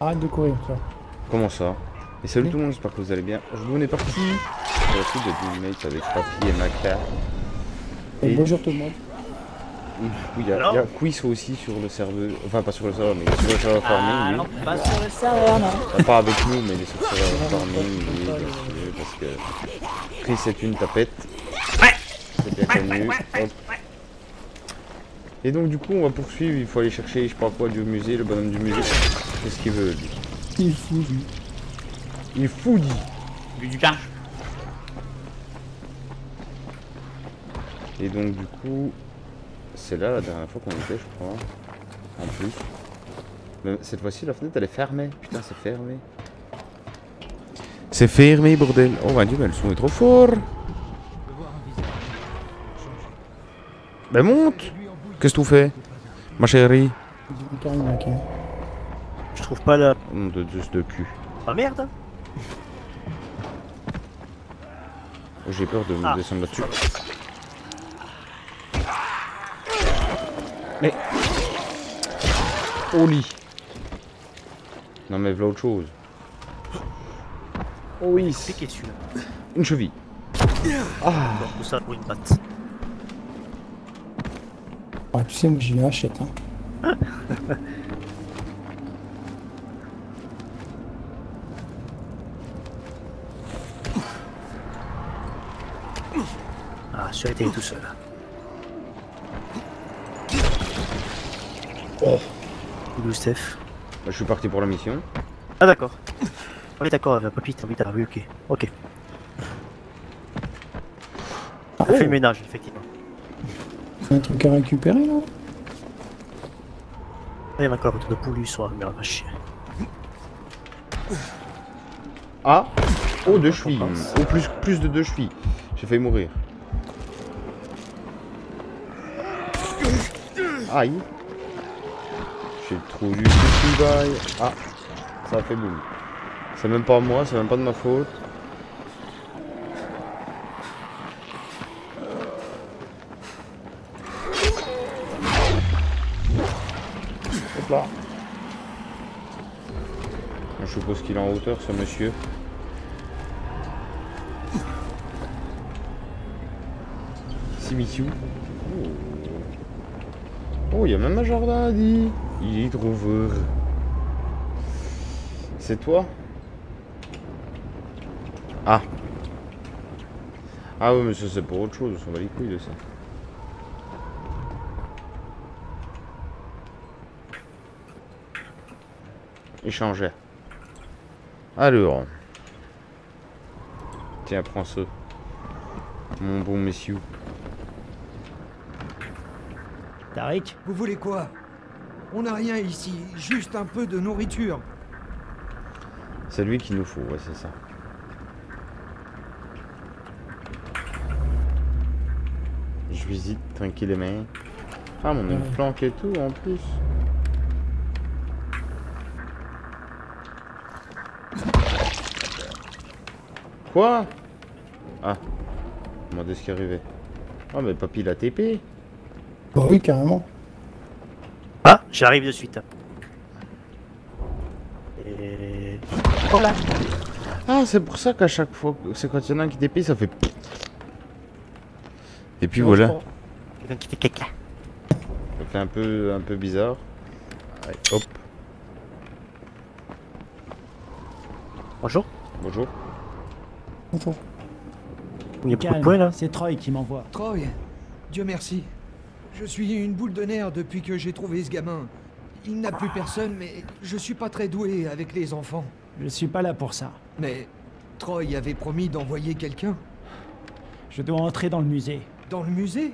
Arrête de courir, toi. Comment ça? Et salut Oui. tout le monde, j'espère que vous allez bien. Aujourd'hui on est parti pour la suite de Teammates avec Papy et Maca. Et Et- bonjour tout le monde. Oui, il y a, il y a Quiz aussi sur le serveur, enfin pas sur le serveur, mais sur le serveur Ah farming, non, pas sur le serveur, non. Enfin, pas avec nous, mais il est sur le serveur farming, lui, bien sûr, parce que Chris est une tapette. C'est bien connu. Hop. Et donc du coup on va poursuivre, il faut aller chercher, je sais pas quoi, du musée, le bonhomme du musée. Qu'est-ce qu'il veut lui Il est fou, lui. Il est fou dit Du du pain. Et donc du coup, c'est là la dernière fois qu'on était, je crois. En plus. Mais cette fois-ci, la fenêtre, elle est fermée. Putain, c'est fermé. C'est fermé, bordel. Oh mon dieu, mais le son est trop fort. Ben monte Qu'est-ce que tu fais Ma chérie? Je trouve pas la. Nom de Dieu de cul. Ah merde J'ai peur de me Ah. descendre là-dessus. Mais... Au lit Non mais voilà autre chose. Oh oui, celui-là. une cheville. Bon, tout ça pour une patte. Ah, tu sais, moi, j'y achète. Hein. Ah, celui-là était tout seul. Oh. Où Steph Bah, je suis parti pour la mission. Ah d'accord. Ah oui d'accord, euh, papy, t'as envie vu, ok. Ok. Ah, On fait oh, le ménage, effectivement. un truc à récupérer, là Ah, il y a encore autour de poulu, soit, mais on va chier. Ah Oh, deux chevilles. Oh, plus, plus de deux chevilles. J'ai failli mourir. Aïe. J'ai trop du petit bail. Ah, ça a fait boum. C'est même pas moi, c'est même pas de ma faute. Hop là. Je suppose qu'il est en hauteur, ce monsieur. Simisu. Même un jardin, dit. Il est trouveur. C'est toi? Ah. Ah oui, mais ça c'est pour autre chose, on bat les couilles de ça. Échanger. Alors. Tiens, prends ce. Mon bon monsieur. Tariq Vous voulez quoi? On n'a rien ici, juste un peu de nourriture. C'est lui qu'il nous faut, ouais, c'est ça. Je visite tranquillement. Ah, mon une Ouais. flanque et tout en plus. Quoi? Ah. Demandez ce qui arrivait. Ah, mais papy l'a TP. Bah oui, carrément. Ah, j'arrive de suite. Et... Voilà. Ah, c'est pour ça qu'à chaque fois, que- c'est quand il y en a un qui TP, ça fait. Et puis voilà. Quelqu'un qui fait caca. Ça fait un peu, un peu bizarre. Allez, hop, Bonjour. bonjour. Bonjour. Il y a beaucoup de points là. c'est Troy qui m'envoie. Troy, Dieu merci. Je suis une boule de nerfs depuis que j'ai trouvé ce gamin. Il n'a plus personne, mais je suis pas très doué avec les enfants. Je suis pas là pour ça. Mais Troy avait promis d'envoyer quelqu'un Je dois entrer dans le musée. dans le musée?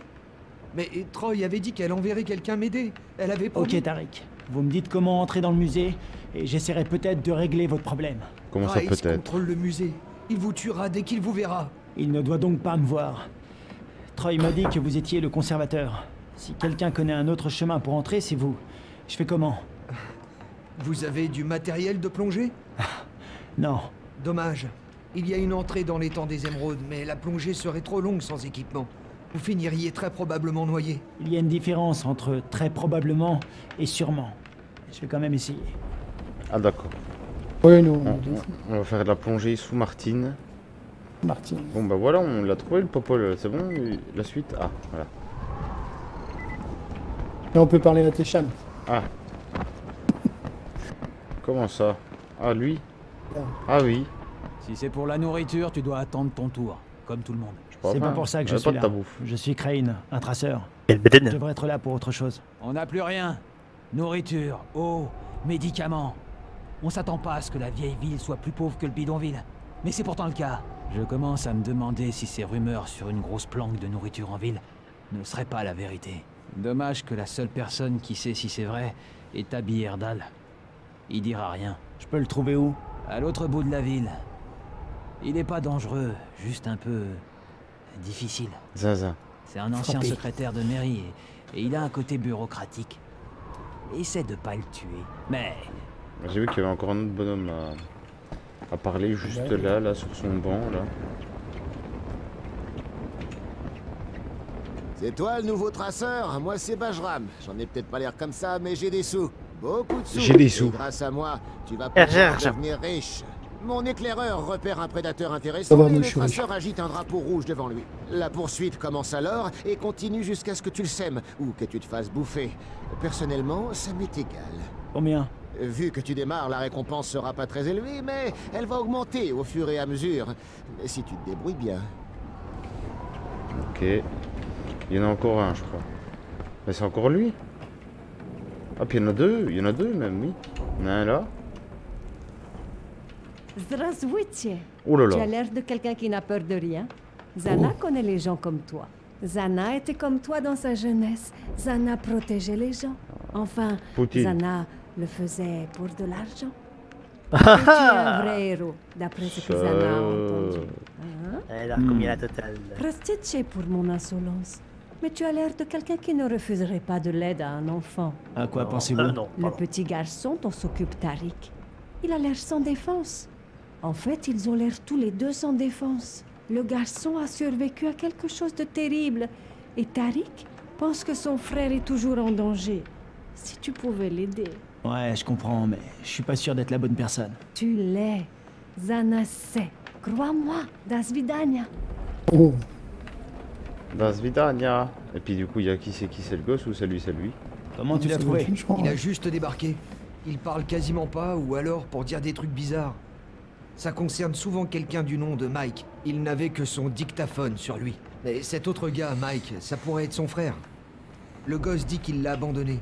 Mais Troy avait dit qu'elle enverrait quelqu'un m'aider. Elle avait promis. Ok, Tariq. Vous me dites comment entrer dans le musée et j'essaierai peut-être de régler votre problème. Comment ça peut-être? contrôle le musée. Il vous tuera dès qu'il vous verra. Il ne doit donc pas me voir. Troy m'a dit que vous étiez le conservateur. Si quelqu'un connaît un autre chemin pour entrer, c'est vous. Je fais comment? Vous avez du matériel de plongée? Non. Dommage. Il y a une entrée dans l'étang des émeraudes, mais la plongée serait trop longue sans équipement. Vous finiriez très probablement noyé. Il y a une différence entre très probablement et sûrement. Je vais quand même essayer. Ah d'accord. Oui, nous, On, on, on- on va faire de la plongée sous Martine. Martine. Bon bah voilà, on l'a trouvé le popol, c'est bon La suite? Ah, voilà. Et on peut parler à Téchan. Ah. Comment ça? Ah lui? Ah. Ah oui. Si c'est pour la nourriture, tu dois attendre ton tour, comme tout le monde. C'est pas pour ça que je suis là. Je suis Crane, un traceur. Je devrais être là pour autre chose. On n'a plus rien. Nourriture, eau, médicaments. On s'attend pas à ce que la vieille ville soit plus pauvre que le bidonville. Mais c'est pourtant le cas. Je commence à me demander si ces rumeurs sur une grosse planque de nourriture en ville ne seraient pas la vérité. Dommage que la seule personne qui sait si c'est vrai est Abby Erdal. Il dira rien. Je peux le trouver où? À l'autre bout de la ville. Il n'est pas dangereux, juste un peu difficile. Zaza. C'est un ancien Frappé. secrétaire de mairie et, et il a un côté bureaucratique. Essaie de pas le tuer. Mais J'ai vu qu'il y avait encore un autre bonhomme à, à parler juste Ouais. là, là, sur son banc, là. C'est toi le nouveau traceur? Moi c'est Bajram. J'en ai peut-être pas l'air comme ça, mais j'ai des sous. Beaucoup de sous. J'ai des Et sous. grâce à moi, tu vas pouvoir j'ai- devenir riche. Mon éclaireur repère un prédateur intéressant va, et le traceur agite un drapeau rouge devant lui. La poursuite commence alors et continue jusqu'à ce que tu le sèmes ou que tu te fasses bouffer. Personnellement, ça m'est égal. Combien? Vu que tu démarres, la récompense sera pas très élevée, mais elle va augmenter au fur et à mesure. Si tu te débrouilles bien. Ok. Il y en a encore un, je crois. Mais c'est encore lui. Ah, puis il y en a deux. Il y en a deux, même, oui. Il y en a un là. Oh. Tu as l'air de quelqu'un qui n'a peur de rien. Zana oh. connaît les gens comme toi. Zana était comme toi dans sa jeunesse. Zana protégeait les gens. Enfin, Zana le faisait pour de l'argent. tu un vrai héros, d'après ce que Zana a entendu? Hein? Eh, Alors, combien la totale? Prostituée pour mon insolence. Mais tu as l'air de quelqu'un qui ne refuserait pas de l'aide à un enfant. À quoi pensez-vous euh, Non, Le petit garçon dont s'occupe Tariq. Il a l'air sans défense. En fait, ils ont l'air tous les deux sans défense. Le garçon a survécu à quelque chose de terrible. Et Tariq pense que son frère est toujours en danger. Si tu pouvais l'aider. Ouais, je comprends, mais je suis pas sûr d'être la bonne personne. Tu l'es. Zana sait. Crois-moi, Das Vidania. Das Vidania. Et puis du coup, il y a qui c'est qui c'est le gosse ou c'est lui, c'est lui Comment tu l'as trouvé. Il a juste débarqué. Il parle quasiment pas ou alors pour dire des trucs bizarres. Ça concerne souvent quelqu'un du nom de Mike. Il n'avait que son dictaphone sur lui. Mais cet autre gars, Mike, ça pourrait être son frère. Le gosse dit qu'il l'a abandonné.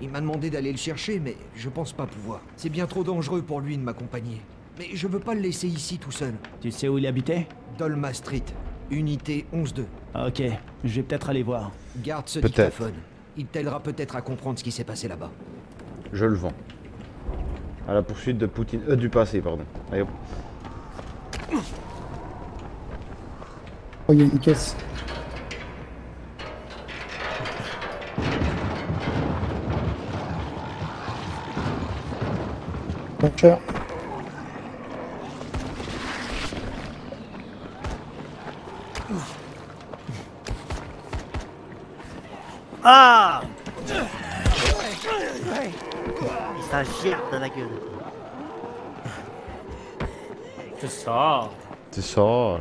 Il m'a demandé d'aller le chercher, mais je pense pas pouvoir. C'est bien trop dangereux pour lui de m'accompagner. Mais je veux pas le laisser ici tout seul. Tu sais où il habitait? Dolma Street, unité 11-2. Ah, Ok, je vais peut-être aller voir. Garde ce dictaphone. Il t'aidera peut-être à comprendre ce qui s'est passé là-bas. Je le vends. À la poursuite de Poutine. Euh, du passé, pardon. Allez hop. Oh, il y a une caisse. Cher. Ah Il s'agit dans la gueule. C'est ça. C'est ça.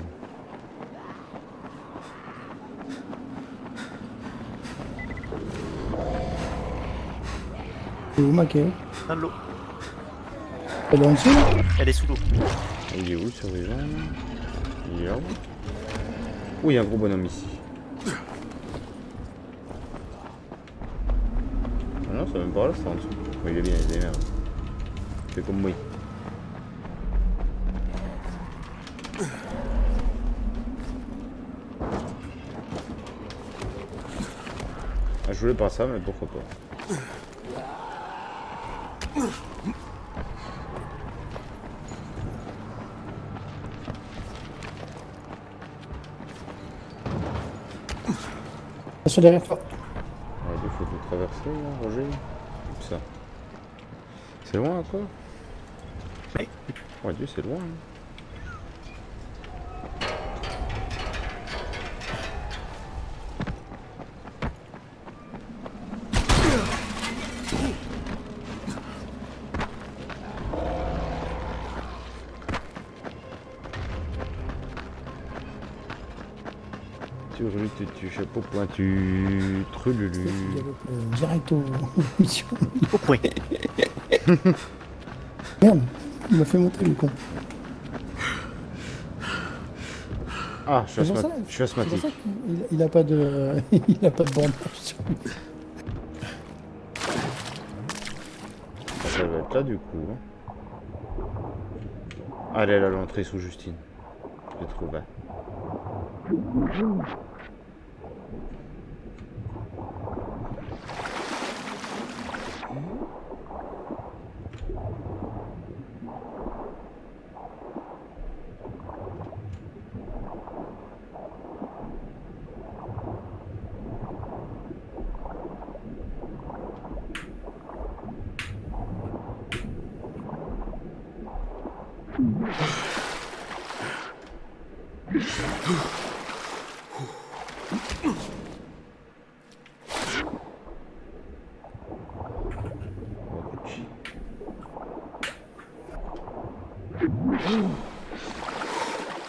C'est où ma caisse Dans l'eau. Elle est en dessous Elle est sous l'eau. Il est où, le survivant Il est là. Oui, il y a un gros bonhomme ici. Ah non, c'est même pas là, c'est en dessous. Oui, il est bien, il est bien. C'est comme moi. Ah, je voulais pas ça, mais pourquoi pas. Derrière toi. Ouais, il faut tout traverser, là, Roger. Comme ça. C'est loin, quoi. Ouais, Dieu, c'est loin. hein. Turlututu, chapeau pointu, trululu. Direct aux missions. Au point. Merde, il m'a fait monter le con. Ah, je suis, asthma- ça- je suis asthmatique. ça qu'il il a pas de, il a pas de bandage sur lui. Ça va être là du coup. hein. Allez, elle a l'entrée sous Justine. Je l'ai trouvé.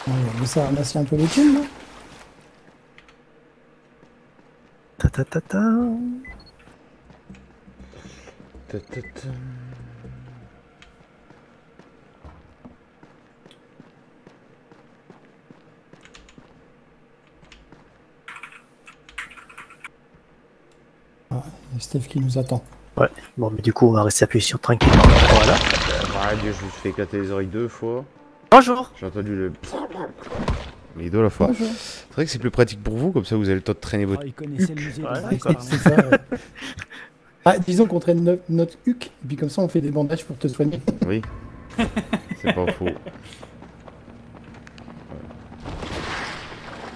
Ouais, mais ça ramasser un peu les thunes, là. Ta ta ta ta. Ta, ta, ta. Il y a Steph qui nous attend. Ouais. Bon, mais du coup, on va rester appuyé sur tranquille. Voilà. Ah, Dieu, je me suis fait éclater les oreilles deux fois. Bonjour. J'ai entendu le. Les deux à la fois. C'est vrai que c'est plus pratique pour vous, comme ça vous avez le temps de traîner votre. Oh, il connaissait le musée Ouais, ça. ouais. Ah, disons qu'on traîne no- notre huc, et puis comme ça on fait des bandages pour te soigner. Oui. C'est pas faux. Ouais.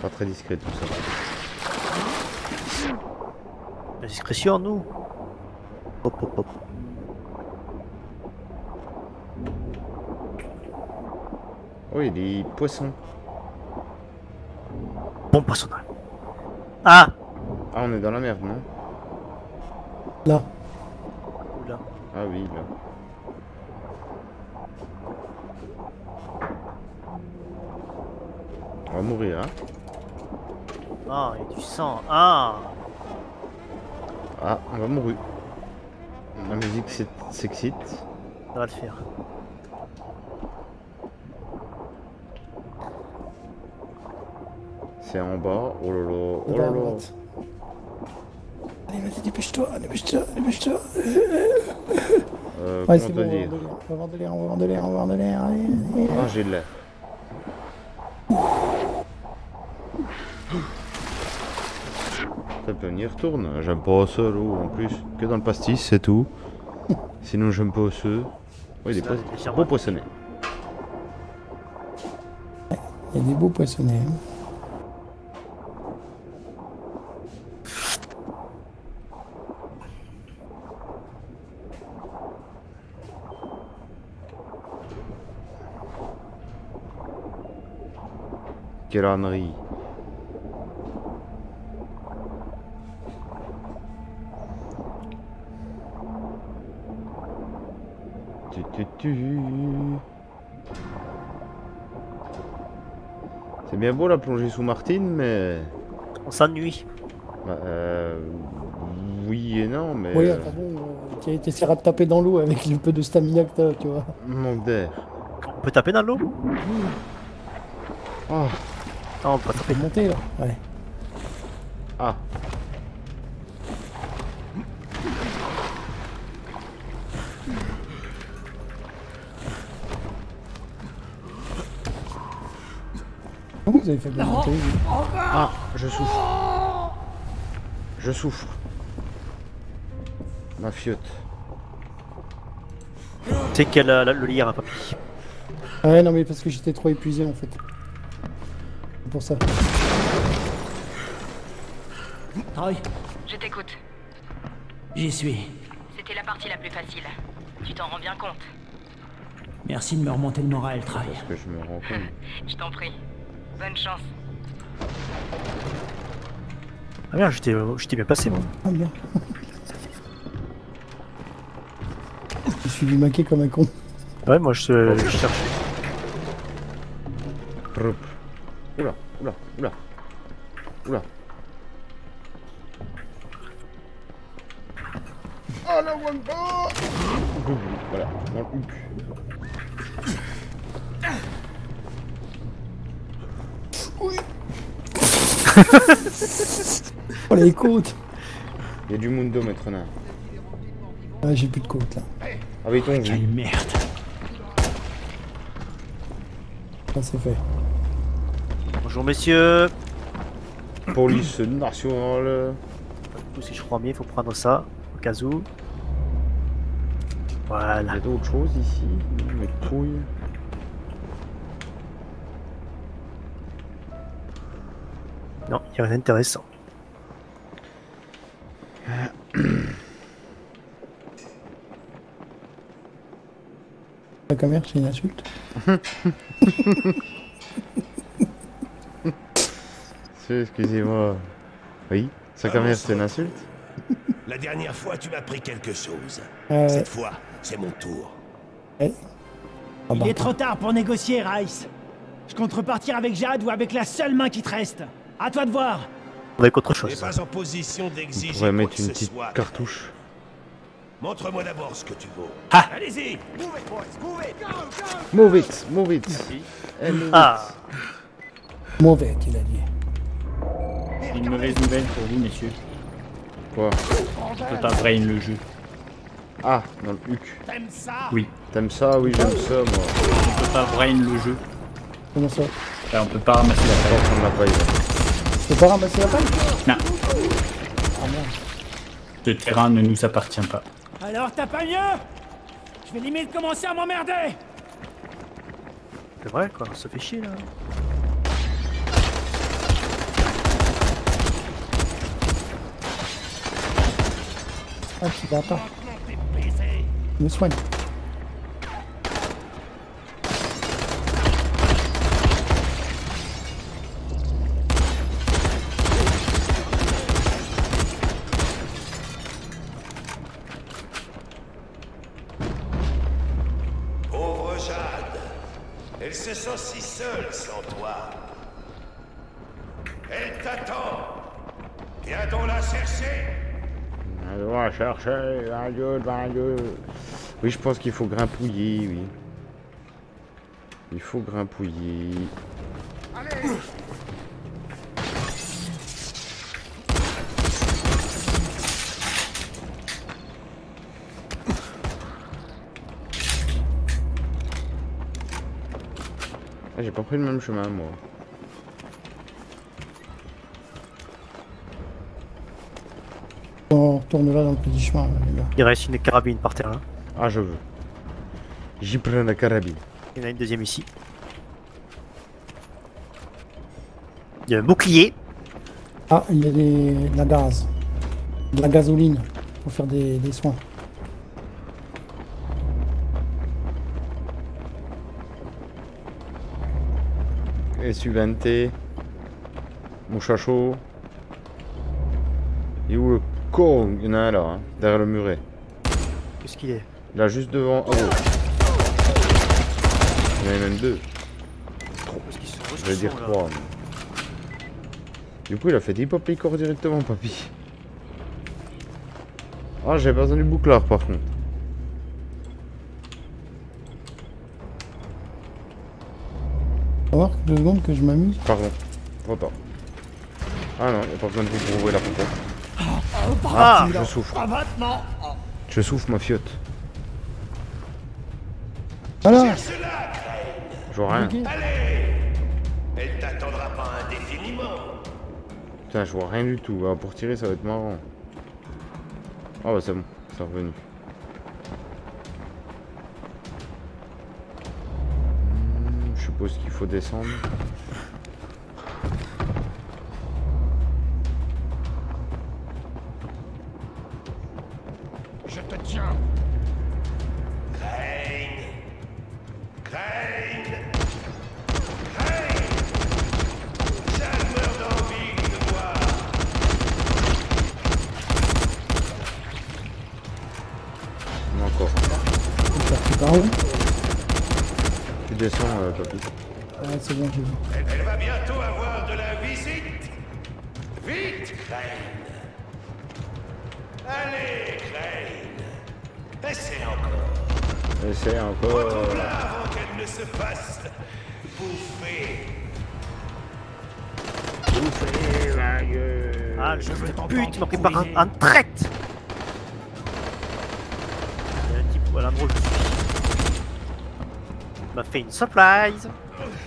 Pas très discret tout ça. La discrétion, nous. Hop, hop, hop. Oh, il y a des poissons. Bon poisson. Ah Ah, on est dans la merde, non? Là. Oula. Ah oui, là. On va mourir, hein Ah, il y a du sang. Ah Ah, on va mourir. La musique s'ex- s'excite. Ça va le faire. C'est en bas. Oh là là. Oh droite. Allez, vas-y, dépêche-toi, dépêche-toi, dépêche-toi. Euh, Ouais, c'est comment bon, te on va dire avoir de l'air, on va avoir de l'air, on va avoir de l'air, on va avoir de l'air. Allez, allez. Ah, j'ai de l'air. Ça peut, on y retourne. J'aime pas ce l'eau en plus. Que dans le pastis, c'est tout. Sinon, j'aime pas ce. Oui, des beaux poissonnés. Il y a des beaux poissonnets. hein. Quelle ânerie. Tu, tu, tu. C'est bien beau la plongée sous Martine, mais. On s'ennuie. bah, euh, oui et non, mais. Oui, enfin bon, euh, tu t'essaieras de taper dans l'eau avec le peu de stamina que t'as, tu vois. manque d'air. On peut taper dans l'eau? Oh, Non, on peut. Faut monter là. Ouais. ah. Vous avez fait pour monter vous Ah, je souffre. Je souffre. Ma fiotte. C'est qu'elle a le lierre à papy. Ouais, non, mais parce que j'étais trop épuisé en fait. C'est pour ça. Je t'écoute. j'y suis. C'était la partie la plus facile. Tu t'en rends bien compte. Merci de me remonter le moral, Troy. Parce que je me rends compte. Je t'en prie. Bonne chance. Ah merde, j'étais j'étais bien passé, moi. Ah bien. Je suis du maquet comme un con. Ouais, moi je, je cherchais. Les côtes Il y a du Mundo, maître nain. Ah, j'ai plus de côtes là. Ah oui, ton. Quelle merde. Ça c'est fait. Bonjour messieurs. Police nationale. Du coup, si je crois bien, il faut prendre ça, au cas où. Il y Voilà. a d'autres choses ici. Mes couilles. Non, il n'y a rien d'intéressant. C'est une insulte. Excusez-moi. Oui Sa caméra, c'est une insulte La dernière fois, tu m'as pris quelque chose. Euh, Cette fois, c'est mon tour. eh. Ah Il bah, est trop tard pour négocier, Rice. Je compte repartir avec Jade ou avec la seule main qui te reste. À toi de voir. Avec autre chose. n'es pas en position On d'exiger pourrait mettre une petite soit. cartouche. Montre-moi d'abord ce que tu vaux. Ah. Allez-y Move it, move it. Eh, move it. Ah mauvais qu'il a dit. J'ai une mauvaise nouvelle pour vous, messieurs. Quoi? Je peux pas brain le jeu. Ah, dans le huc. T'aimes ça? Oui, T'aimes ça? Oui, j'aime ça, moi. on peut pas brain le jeu. Comment ça? Là, on peut pas ramasser la On paille. va prendre la paille. Tu peux pas ramasser la paille? Non, merde. ce terrain ne nous appartient pas. Alors, t'as pas mieux Je vais limite commencer à m'emmerder C'est vrai quoi, on se fait chier là. Ah, vas pas. Je me soigne. Pauvre Jade. Elle se sent si seule sans toi. Elle t'attend. Viens donc la chercher. Chercher, 22, 22. Oui, je pense qu'il faut grimpouiller, oui. Il faut grimpouiller. Ah, j'ai pas pris le même chemin, moi. Retourne là dans le petit chemin, là, les gars. Il reste une carabine par terre. hein. Ah, je veux. J'y prends la carabine. Il y en a une deuxième ici. Il y a un bouclier. Ah, il y a des... de la gaz. De la gasoline pour faire des, des soins. SU-20T. Mon chacho. Et où le con Il y en a un là, hein, derrière le muret. Qu'est-ce qu'il est? Là, juste devant. Oh. Il y en a même deux. Sont Je vais dire trois. mais- Du coup, il a fait des pop corps directement, papy. Ah, j'ai besoin du bouclard par contre. On va voir deux secondes que je m'amuse. Pardon. Trop tard. Ah non, il a pas besoin de vous pour ouvrir la porte. Ah Je souffre. Je souffre, ma fiotte. Voilà Je vois rien. Elle t'attendra pas indéfiniment. Putain, je vois rien du tout. Ah, pour tirer, ça va être marrant. Ah bah c'est bon, c'est revenu. Hmm, Je suppose qu'il faut descendre. Par où Tu descends, euh, papy. Ouais, c'est bon, j'ai vu. Elle, elle va bientôt avoir de la visite. Vite, Crane Allez, Crane Essaie encore Essaie encore. Retrouve-la avant qu'elle ne se fasse bouffer Bouffez la gueule. Ah, le jeu de pute, il m'a pris par un, un traite Il y a un type, voilà, gros, je m'a fait une surprise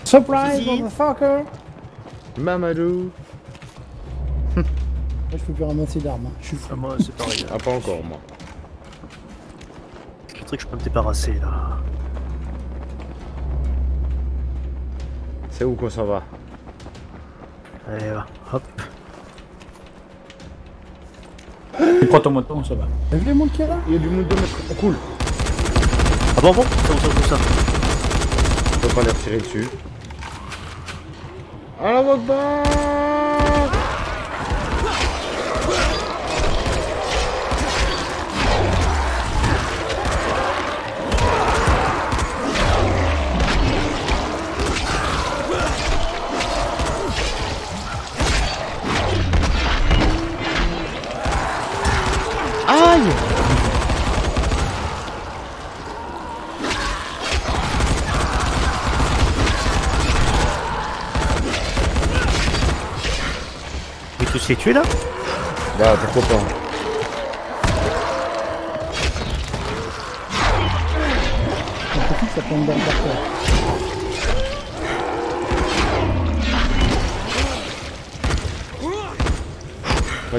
Surprise, motherfucker Mamadou. Moi, je peux plus ramasser d'armes. hein. Je suis fou. Ah, Moi, c'est pareil. Ah, pas encore, moi. Le truc, je peux me débarrasser là. C'est où qu'on s'en va? Allez, va, hop. Tu prends ton moto, ça va. T'as vu les mondes qu'il y a là? Il y a du monde de mettre. Oh, cool. Ah bon, bon Ça, ça, ça, ça. On peut pas les retirer dessus. À la Tous les tuer là Bah, pourquoi pas ça le terre.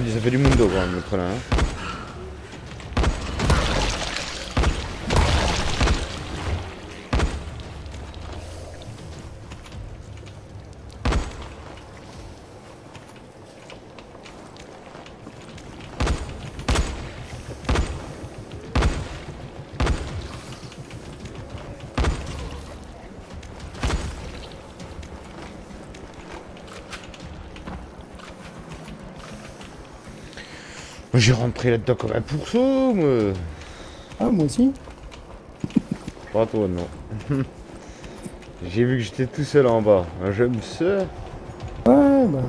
Dit ça fait du mundo quand même, l'autre là. Hein. J'ai rentré là-dedans comme un pourceau, moi. Ah, moi aussi. Pas toi, non. J'ai vu que j'étais tout seul en bas. J'aime ça. Ouais, bah.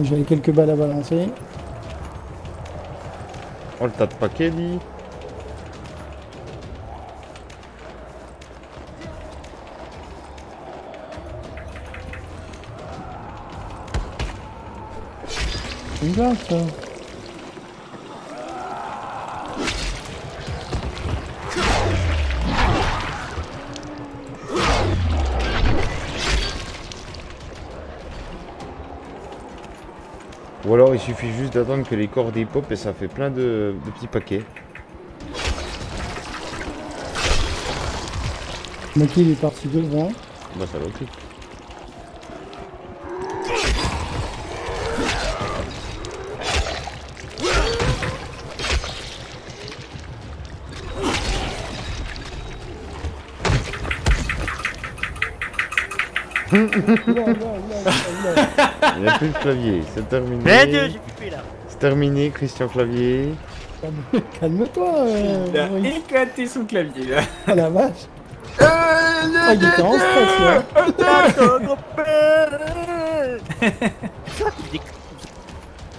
J'avais quelques balles à balancer. Oh, le tas de paquets, dit. Une ça. Ou alors il suffit juste d'attendre que les cordes y pop et ça fait plein de, de petits paquets. Maki, il est parti devant. Bah ça va Il n'y a plus de clavier, c'est terminé. Mais Dieu, j'ai coupé là C'est terminé, Christian Clavier. Calme- Calme-toi, euh, Il a Maurice. éclaté son clavier là. Ah la vache. Ah, il était en stress là.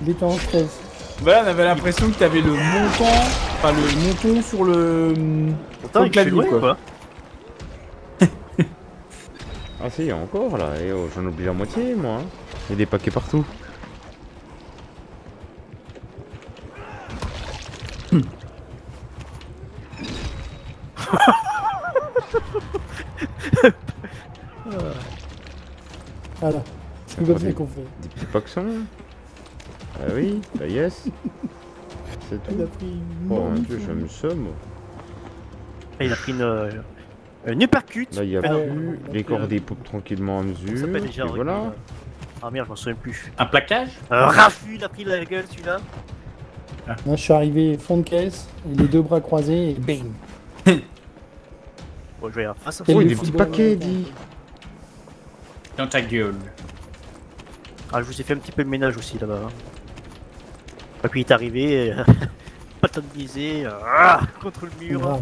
Il était en stress. Voilà, on avait l'impression que t'avais le montant, enfin le monton sur le, Pourtant, il clavier quoi. quoi Ah si, il y a encore là. Et oh, j'en oublie la moitié moi. hein. Il y a des paquets partout. Voilà. C'est comme ça qu'on fait. Des petits paxons. Ah oui, bah yes. C'est Il a tout. pris une Oh mon dieu, j'aime ça moi. Il a pris une, euh, une uppercut Là il y a Ah plus. Les pop tranquillement à Ça mesure. s'appelle Et déjà un voilà. recul, euh. Ah merde, je m'en souviens plus. Un plaquage? Un raffut, il a pris la gueule celui-là Moi, je suis arrivé fond de caisse, les deux bras croisés, et bing. Bon, je vais en face. Oh, le des petits paquets, dit. Dans ta gueule. Ah, je vous ai fait un petit peu le ménage aussi là-bas. hein. Et puis il est arrivé, euh, de viser, euh, ah, contre le mur.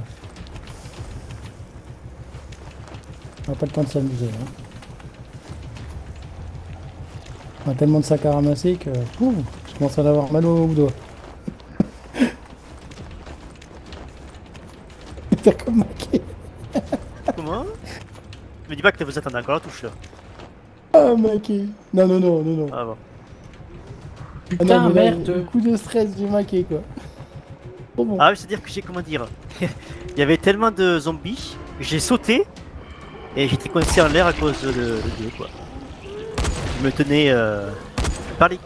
On n'a pas le temps de s'amuser. Hein. On a tellement de sacs à ramasser que ouh, je commence à en avoir mal au doigt. T'as comme maqué. Comment? Me dis pas que vous attendez encore la touche là. Ah maqué. Non non non non non. Ah bon. Ah Putain, non, là, merde. le coup de stress du maqué quoi. Bon. Ah oui, c'est-à-dire que j'ai comment dire. Il y avait tellement de zombies, j'ai sauté et j'étais coincé en l'air à cause de, de quoi. Je me tenais euh, par les.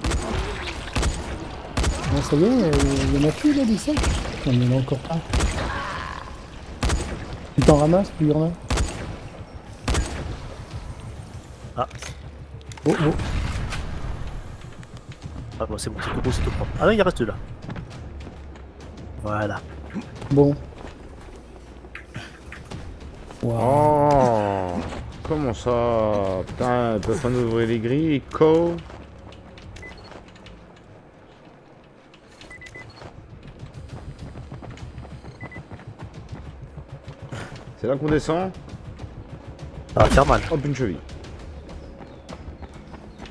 Bon ça y est, euh, il y en a plus là des sacs Non il y en a encore pas. Tu t'en ramasses, plus il y en a. Ah, Oh oh. ah bon, c'est bon, c'est tout beau, c'est tout propre. Ah non, il reste là. Voilà. Bon. Oh Comment ça Putain, ils peuvent pas nous ouvrir les grilles, co C'est là qu'on descend Ça va faire mal. Hop, une cheville.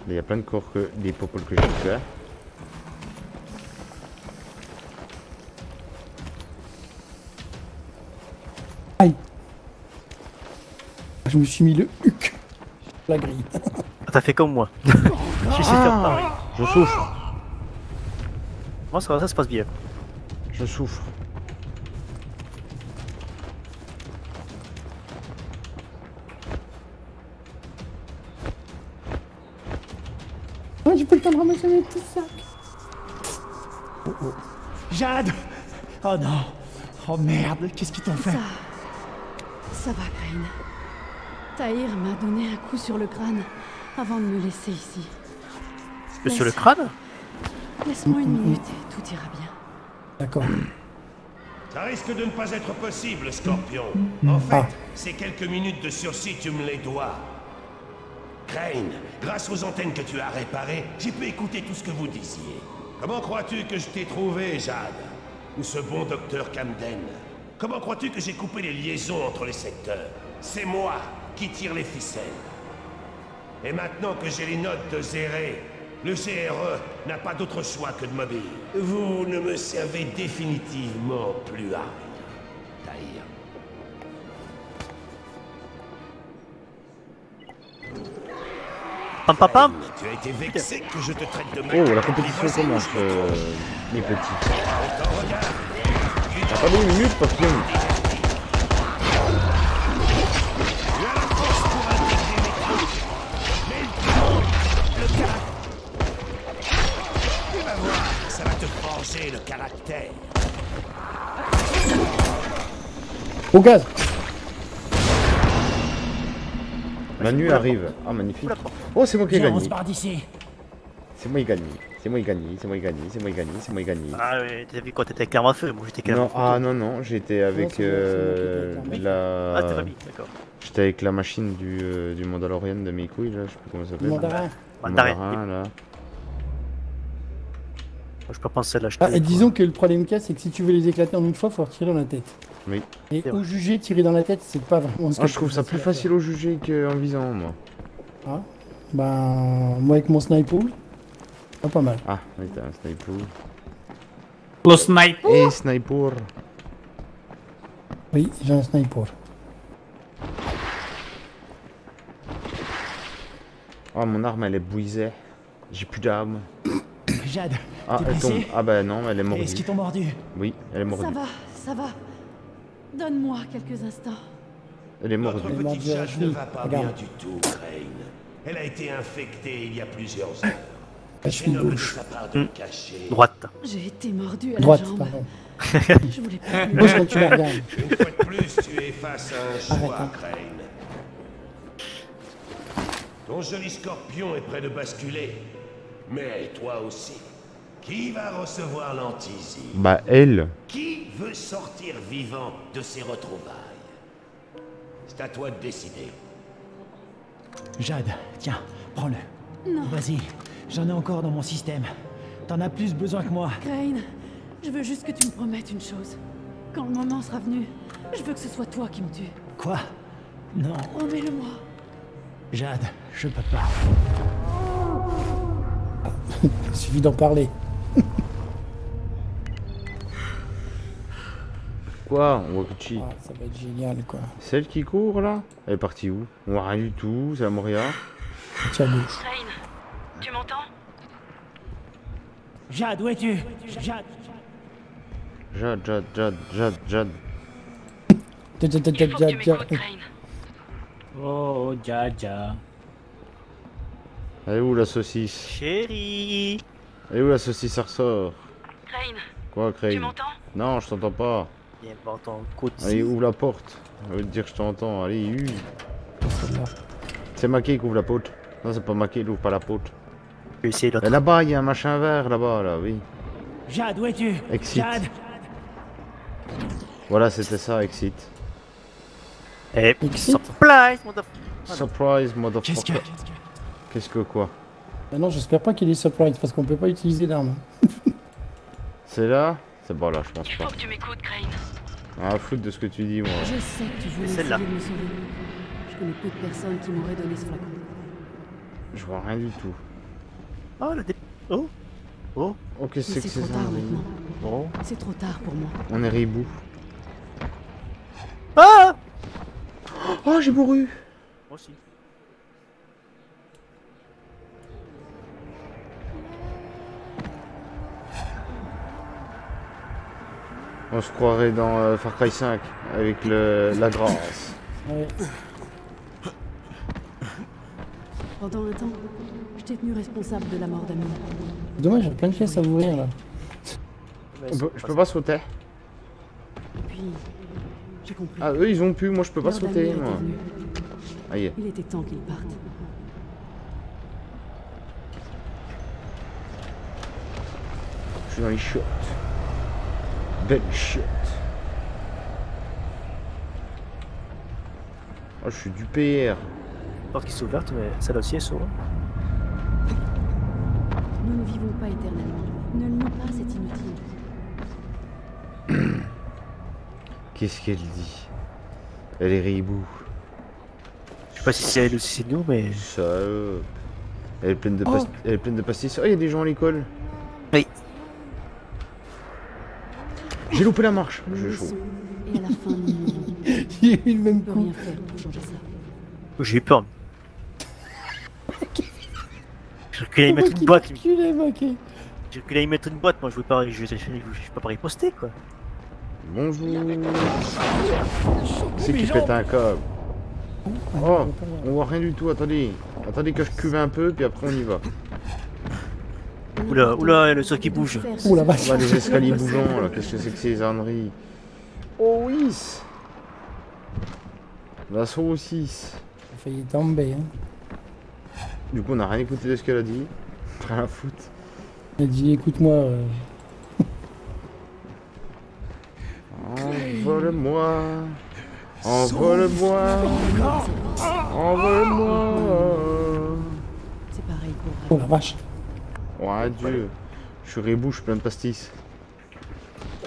Il y a plein de corps que des popoles que je vais faire. Je me suis mis le huc. La grille. Ah, T'as fait comme moi. Essayé de faire pareil. Je souffre, Moi, ça, ça se passe bien. je souffre. Oh, j'ai pas le temps de ramasser mes petits sacs. Jade Oh non Oh merde, qu'est-ce qu'ils t'ont fait Ça. Ça va, Crane. Tahir m'a donné un coup sur le crâne avant de me laisser ici. Que sur le crâne Laisse-moi une minute et tout ira bien. D'accord. Ça risque de ne pas être possible, Scorpion. En fait, Ah. ces quelques minutes de sursis, tu me les dois. Crane, grâce aux antennes que tu as réparées, j'ai pu écouter tout ce que vous disiez. Comment crois-tu que je t'ai trouvé, Jade Ou ce bon docteur Camden? Comment crois-tu que j'ai coupé les liaisons entre les secteurs? C'est moi qui tire les ficelles. Et maintenant que j'ai les notes de Zéré, le CRE n'a pas d'autre choix que de m'obéir. Vous ne me servez définitivement plus à rien, Tahir. Pam pam pam Tu as été vexé que je te traite de Oh, la compétition commence, euh, les petits. T'as pas deux minutes, papillon Tu Au gaz Manu arrive. Ah, magnifique. Oh, c'est moi qui ai gagné. se barre d'ici. C'est moi qui ai gagné. C'est moi qui ai gagné. C'est moi qui ai gagné. C'est moi qui ai gagné. C'est moi qui ai gagné. Ah oui, t'as vu quoi T'étais avec à feu, moi j'étais l'arme Non, ah non, non, j'étais avec euh, la. Ah, t'es pas mis, d'accord. J'étais avec la machine du, euh, du Mandalorian de mes couilles, là, je sais plus comment ça s'appelle. Mandarin. Mandarin. Mandarin, là. Je peux penser à l'acheter. Ah, disons que le problème qu'il y a, c'est que si tu veux les éclater en une fois, faut leur tirer dans la tête. Oui. Et au jugé, tirer dans la tête, c'est pas vraiment ce Ah, que je trouve ça plus facile au juger qu'en visant, moi. Ah. Ben, moi avec mon sniper, ah, pas mal. Ah, oui, t'as un sniper. Le snipe. Et sniper. Oui, j'ai un sniper. Ah, mon arme, elle est bouisée. J'ai plus d'armes. Jade, Ah, elle tombe. Ah, bah non, elle est Est-ce mordue. qu'ils t'ont mordu Oui, elle est Ça mordue. va, ça va. Donne-moi quelques instants. Elle est Notre mordue. M'a petite la ne va pas Regarde. bien du tout, Crane. Elle a été infectée il y a plusieurs heures. La noble de gauche. cacher. Droite. J'ai été mordue à Droite, la jambe. pardon. Je voulais pas. Moi, quand tu me regardes. Une fois de plus, tu es face à un choix, Arrête, hein. Crane. Ton joli scorpion est près de basculer. Mais toi aussi. Qui va recevoir l'antisie? Bah, elle. Qui veut sortir vivant de ces retrouvailles? C'est à toi de décider. Jade, tiens, prends-le. Non, Vas-y, j'en ai encore dans mon système. T'en as plus besoin que moi. Crane, je veux juste que tu me promettes une chose. Quand le moment sera venu, je veux que ce soit toi qui me tue. Quoi? Non, Promets-le-moi. Jade, je peux pas. Il suffit d'en parler. Quoi Wakuchi Ah, ça va être génial, quoi. Celle qui court là Elle est partie où? On voit rien du tout, c'est la Moria. Tiens, à gauche. Tu m'entends? Jade, où es-tu? Jade Jade, Jade, Jade, Jade, Jade. Tiens, tu tiens. m'écoutes, Crane. Oh, Jaja. Elle est où la saucisse? Chérie Est où la saucisse Elle ressort Crane, Quoi, tu Craig m'entends Non, je t'entends pas. Côte Allez, ouvre la porte. Elle veut te dire que je t'entends. Allez. Celle-là. C'est Maquet qui ouvre la porte. Non, c'est pas Maquet, il ouvre pas la porte. Je vais essayer l'autre. Et là-bas, il y a un machin vert là-bas, là, oui. Jade, où es-tu? Exit. Jade Voilà, c'était ça, exit. Eh, Exit. surprise, mon Surprise, Qu'est-ce que... motherfucker. Qu'est-ce que quoi? Ah non, j'espère pas qu'il est surprise parce qu'on peut pas utiliser d'armes. C'est là? C'est pas là, je pense Il faut pas. que tu m'écoutes, Crane. Ah, foutre de ce que tu dis, moi. Je sais que tu voulais essayer celle-là. de me sauver. Je connais peu de personnes qui m'auraient donné ce flacon. Je vois rien du tout. Oh, la dé... Oh Oh Oh, qu'est-ce que Mais c'est c'est que trop ces tard âneries maintenant. Bon. C'est trop tard pour moi. On est ribou. Ah Oh, j'ai bourru Moi aussi. On se croirait dans euh, Far Cry 5 avec le, la grâce. Ouais. Pendant un temps, je t'ai tenu responsable de la mort d'Amine. Dommage, a plein de pièces à ouvrir là. Je peux pas sauter. Et puis, j'ai compris. Ah, eux, ils ont pu, moi je peux pas sauter, moi. Aïe. Il était temps qu'il parte. Je suis dans les shots. Belle shot. Oh, je suis du PR. porte qui s'est ouverte, mais celle aussi est s'ouvre. Nous ne vivons pas éternellement. Ne le nie pas, c'est inutile. Qu'est-ce qu'elle dit? Elle est ribou. Je sais pas si c'est elle ou si c'est nous, mais. Ça. euh, Elle est pleine de, pas- elle est pleine de pastis. Oh, il y a des gens à l'école. Oui. J'ai loupé la marche. Je chaud. Et à la fin, nous mourrons. Il a eu le même coup. rien faire pour changer ça. J'ai eu peur. J'ai qu'il allait mettre une boîte. J'ai qu'il allait mettre une boîte. Moi, je veux pas. Je, je, je, pas pas riposter, quoi. Bonjour. C'est qui pète un câble Oh, on voit rien du tout. Attendez. Attendez que je cuve un peu, puis après on y va. Oula, oula, le sol qui bouge. Ouh la vache. Les escaliers bougeants là. Qu'est-ce que c'est que ces âneries Oh oui La saucisse. Il a failli tomber. Hein. Du coup, on n'a rien écouté de ce qu'elle a dit. Rien à foutre. Il a dit écoute-moi. euh, Envole-moi. Envole-moi. Envole-moi. C'est pareil pour Oh la vache. Ouais, Dieu. Je suis rebou, je suis plein de pastis.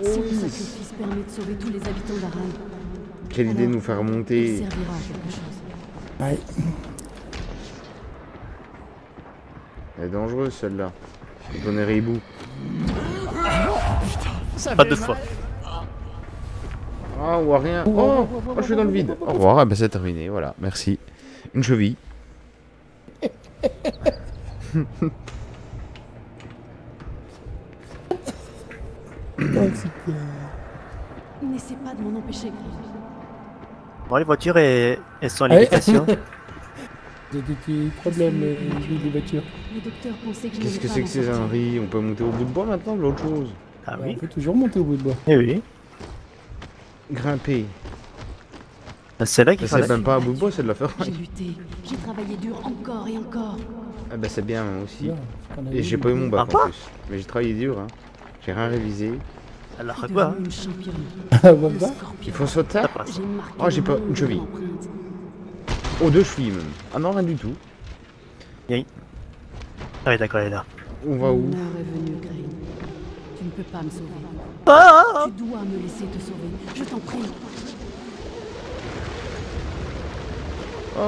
Si le sacrifice permet de sauver tous les habitants d'Aran, Quelle idée de nous faire il monter. servira à quelque chose. Ouais. Elle est dangereuse celle-là. On est rebou. Pas deux fois. Ah, on voit rien. Oh, oh, je suis dans le vide. Au revoir, ah, ben, c'est terminé, voilà, merci. Une cheville. N'essaie pas de m'en empêcher, Greg. Bon, les voitures, elles, elles sont à Ouais. l'habitation. J'ai des petits problèmes euh, avec les voitures. Le docteur pensait que je Qu'est-ce que c'est que ces âneries On peut monter au bout de bois maintenant de l'autre chose? Ah On oui peut toujours monter au bout de bois. Eh oui. Grimper. Ah, C'est là qu'il Mais fallait. c'est même pas à bout de bois, c'est de la faire. J'ai lutté, j'ai travaillé dur encore et encore. Ah bah c'est bien moi aussi. Et j'ai pas eu mon bac Ah, en plus. Mais j'ai travaillé dur, hein. J'ai rien révisé. Alors, quoi. Il faut sauter Oh, j'ai pas une cheville. Oh, deux chevilles même. Ah non, rien du tout. Ah oui, d'accord, elle est là. On va où. Tu ne peux pas me sauver. Ah Tu dois me laisser te sauver. Je t'en prie. Oh,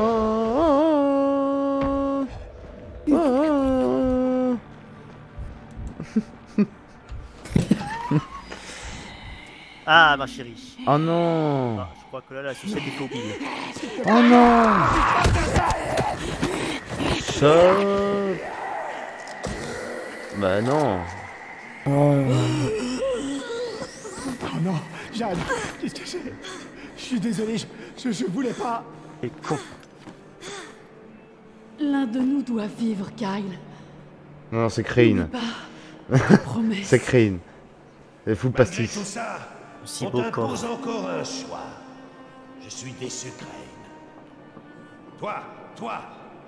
oh, oh, oh. Ah, ma chérie. Oh non Ah, je crois que là, la sucette est mobile. Oh non Ça... Bah non Oh, Oh non, Jeanne, qu'est-ce que c'est? Je suis désolé, je, je, je voulais pas. Et con. L'un de nous doit vivre, Kyle. Non, c'est Crane. C'est Crane. C'est fou pastis. Si on beau t'impose corps. encore un choix. Je suis déçu, Crane. Toi, toi,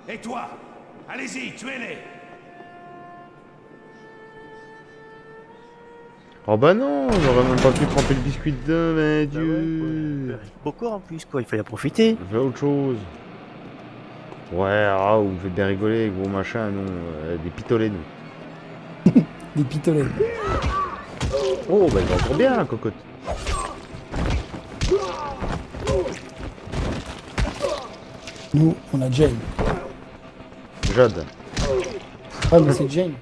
et toi Allez-y, tuez-les Oh bah non, j'aurais même pas pu tremper le biscuit dedans, mais Bah ouais, Dieu quoi. Beau corps en plus, quoi. Il fallait en profiter. Fais autre chose. Ouais, ah, vous me faites bien rigoler, gros machin, non. euh, des pitolets, nous. des pitolets. Oh, bah il va encore bien, la cocotte. Nous, on a Jane. Jade. Ah, mais c'est Jane.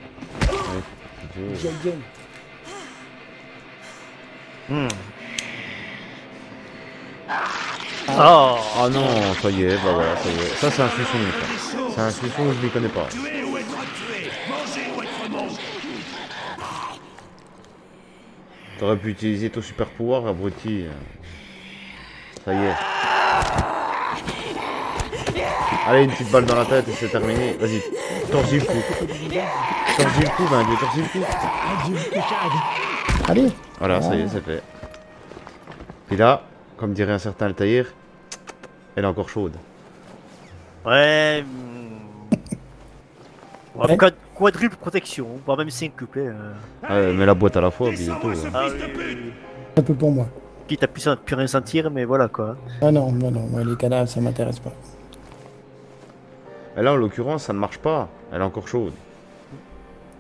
Ouais. Jane Jane. Hmm. Oh Ah non, ça y est, bah voilà, ça y est. Ça, c'est un ça. C'est un suçon, je ne connais pas. Tuer ou être tué Manger ou être mangé T'aurais pu utiliser ton super pouvoir, abruti. Ça y est. Allez, une petite balle dans la tête et c'est terminé. Vas-y, tords-y le cou. Tords-y le cou, ben, tords-y le cou. Allez. Voilà, ça y est, c'est fait. Et là, comme dirait un certain Altaïr, elle est encore chaude. Ouais. On va Ouais. Quad- quadruple protection, voire même cinquuple. euh. Ouais, mets la boîte à la fois, bientôt. hein. Ah oui, oui, oui. Un peu pour moi. Quitte à plus, rien sentir, mais voilà quoi. Ah non, non, non, moi, les cadavres, ça m'intéresse pas. Et là, en l'occurrence, ça ne marche pas. Elle est encore chaude.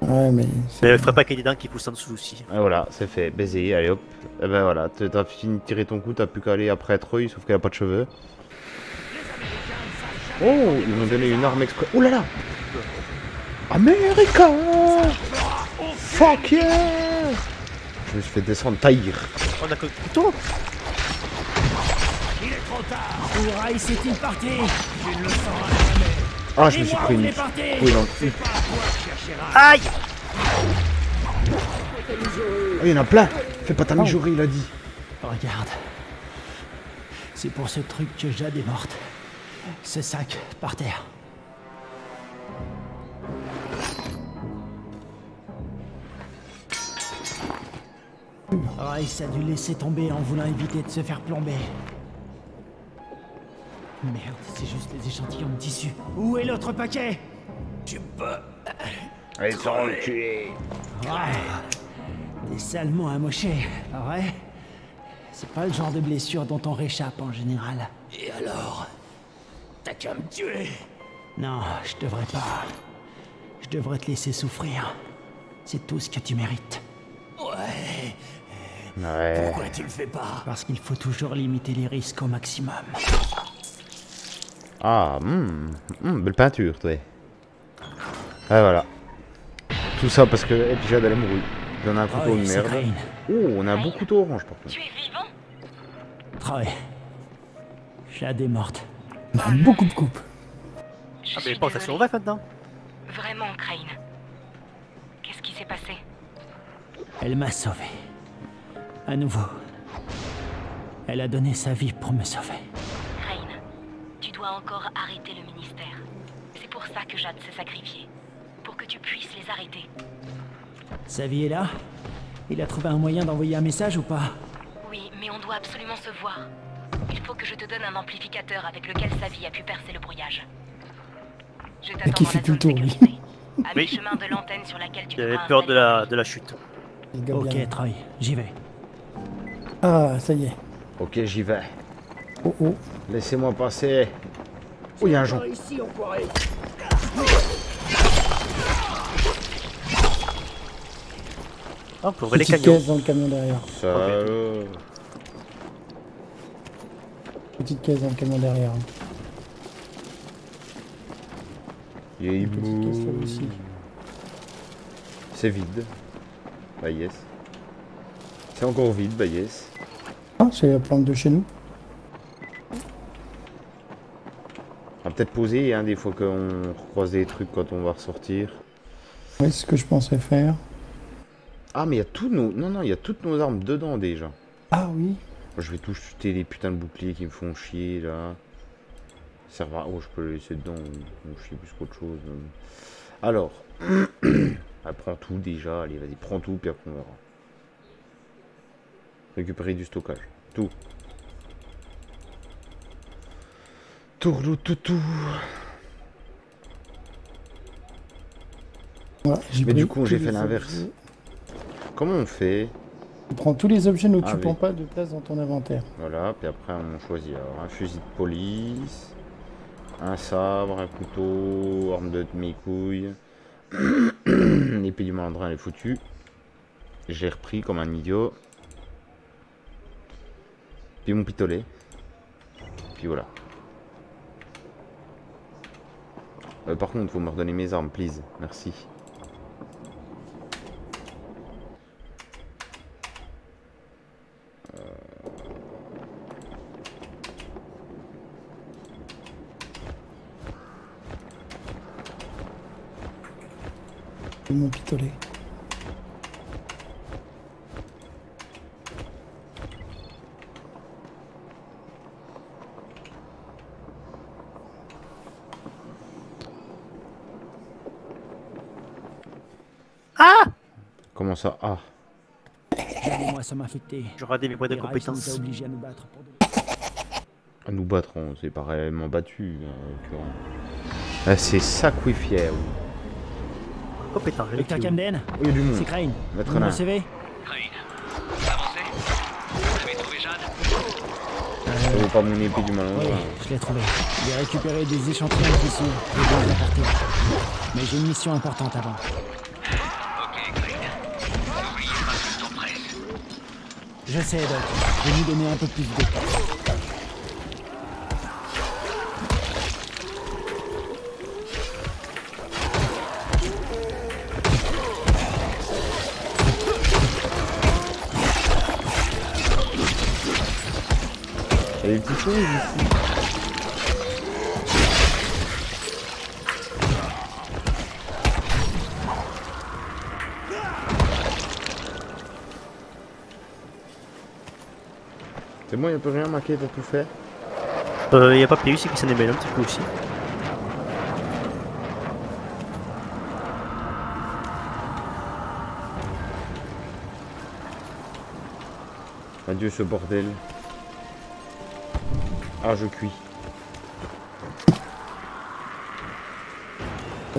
Ouais, mais. Mais il ferait pas qu'il y ait des dents qui poussent en dessous aussi. Et voilà, c'est fait. Baiser, allez hop. Et ben voilà, t'as t'as fini de tirer ton coup, t'as plus qu'à aller après Troy, sauf qu'elle a pas de cheveux. Oh, ils m'ont donné une arme exprès. Oh là là America Fuck yeah Je me suis fait descendre Taïr. On a que le couteau Où c'est-il parti? Ah, je me suis pris une couille dans le cul. Aïe Ah, il y en a plein Fais pas ta mijaurée, il a dit. Regarde. C'est pour ce truc que Jade est morte. Ce sac, par terre. Rice a dû laisser tomber en voulant éviter de se faire plomber. Merde, c'est juste les échantillons de tissu. Où est l'autre paquet? Allez, sont reculés. Ouais. T'es salement amoché, pas vrai C'est pas le genre de blessure dont on réchappe en général. Et alors? T'as qu'à me tuer Non, je devrais pas. Je devrais te laisser souffrir. C'est tout ce que tu mérites. Ouais. Pourquoi tu le fais pas? Parce qu'il faut toujours limiter les risques au maximum. Ah, hum, hum, belle peinture, toi. Ah, voilà. Tout ça parce que Jade, elle est mourue. J'en ai un couteau Troy, de merde. Crane. Oh, on a un beau couteau orange par contre. Tu es vivant? Troy. Jade est morte. Beaucoup de coupes. Je Ah, mais pense à désolée. survivre maintenant. Vraiment, Crane. Qu'est-ce qui s'est passé? Elle m'a sauvé. À nouveau. Elle a donné sa vie pour me sauver. Crane, tu dois encore arrêter le ministère. C'est pour ça que Jade s'est sacrifiée. Pour que tu puisses les arrêter. Sa vie est là Il a trouvé un moyen d'envoyer un message ou pas? Oui, mais on doit absolument se voir. Il faut que je te donne un amplificateur avec lequel sa vie a pu percer le brouillage. Je t'attends qui dans fait la zone sécurisée. À Oui. mi-chemin de l'antenne sur laquelle tu Il avait peur de la, de la chute. Ok. Troy, j'y vais. Ah, ça y est. Ok, j'y vais. Oh oh. Laissez-moi passer. Oh, il y a un jonc. Ah, on peut ouvrir les Petite camions. caisse dans le camion derrière. Ça alors. Petite caisse dans le camion derrière. Il est Petite caisse là aussi. C'est vide. Bah yes. C'est encore vide, bah yes. Ah, c'est la plante de chez nous. On va peut-être poser hein, des fois qu'on recroise des trucs quand on va ressortir. Oui, c'est ce que je pensais faire. Ah mais il y a tous nos... Non, non, il y a toutes nos armes dedans déjà. Ah oui. Je vais tout jeter les putains de boucliers qui me font chier là. Ça va. Oh, je peux les laisser dedans. Font chier plus qu'autre chose. Alors. Prend tout déjà. Allez, vas-y, prends tout, puis après on verra. Récupérer du stockage. Tout. Tourlou tout tout. Voilà, Mais du coup, j'ai fait l'inverse. Comment on fait Tu prends tous les objets n'occupant Ah oui. pas de place dans ton inventaire. Voilà, puis après on choisit alors un fusil de police, un sabre, un couteau, arme de mes couilles, l'épée du malandrin elle est foutue. J'ai repris comme un idiot. Puis mon pistolet. Puis voilà. Euh, par contre, faut me redonner mes armes, please. Merci. Mon pistolet. Comment ça Ah Regardez-moi, ça m'a affecté. Je radais mes points de a obligés à nous battre À nous battre, on s'est pas réellement battu. Ah, c'est sacrifié. oui. Compétent, j'ai Docteur Camden Il y a du monde. C'est Crane. Maître Vous me Nain. recevez Ça vaut pas mon épée du malin. Oui, je l'ai trouvé. J'ai récupéré des échantillons partie. Mais j'ai une mission importante avant. Je sais, Doc. Je vais vous donner un peu plus de a des petites choses ici. C'est bon, il n'y a plus rien marqué, t'as tout fait Euh, y a pas plus ici qui s'en est mêlé un petit peu aussi. Adieu ce bordel. Ah, je cuis. Ça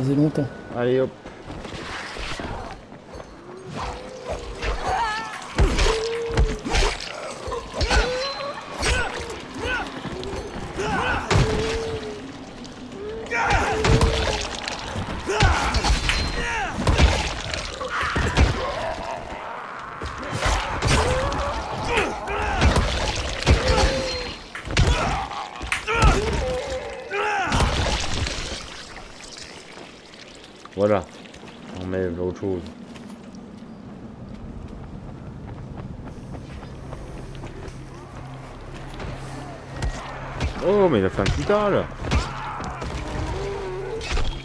faisait longtemps. Allez hop.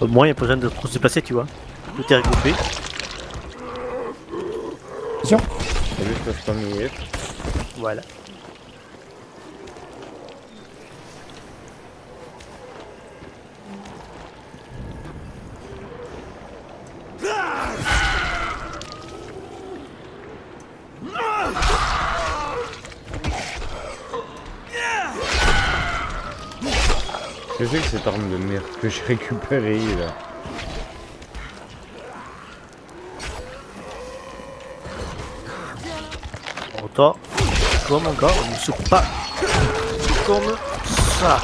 Au moins, y a pas besoin de trop se déplacer, tu vois. Tout est regroupé. Pas mes F. Voilà. Qu'est-ce que c'est que cette arme de merde que j'ai récupérée là. Toi, mon gars, on ne soupe pas. Comme ça.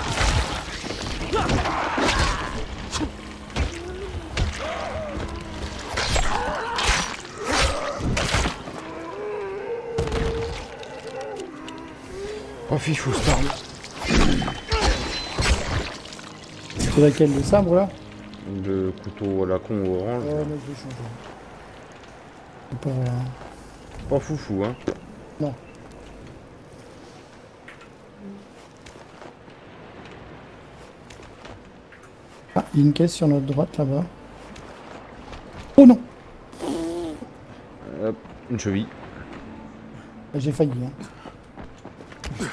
Oh fifou cette C'est laquelle Le sabre là Le couteau à la con orange. Ouais, je pas. Foufou, hein Non. Ah, il y a une caisse sur notre droite là-bas. Oh non une cheville. Ah, j'ai failli. Hein.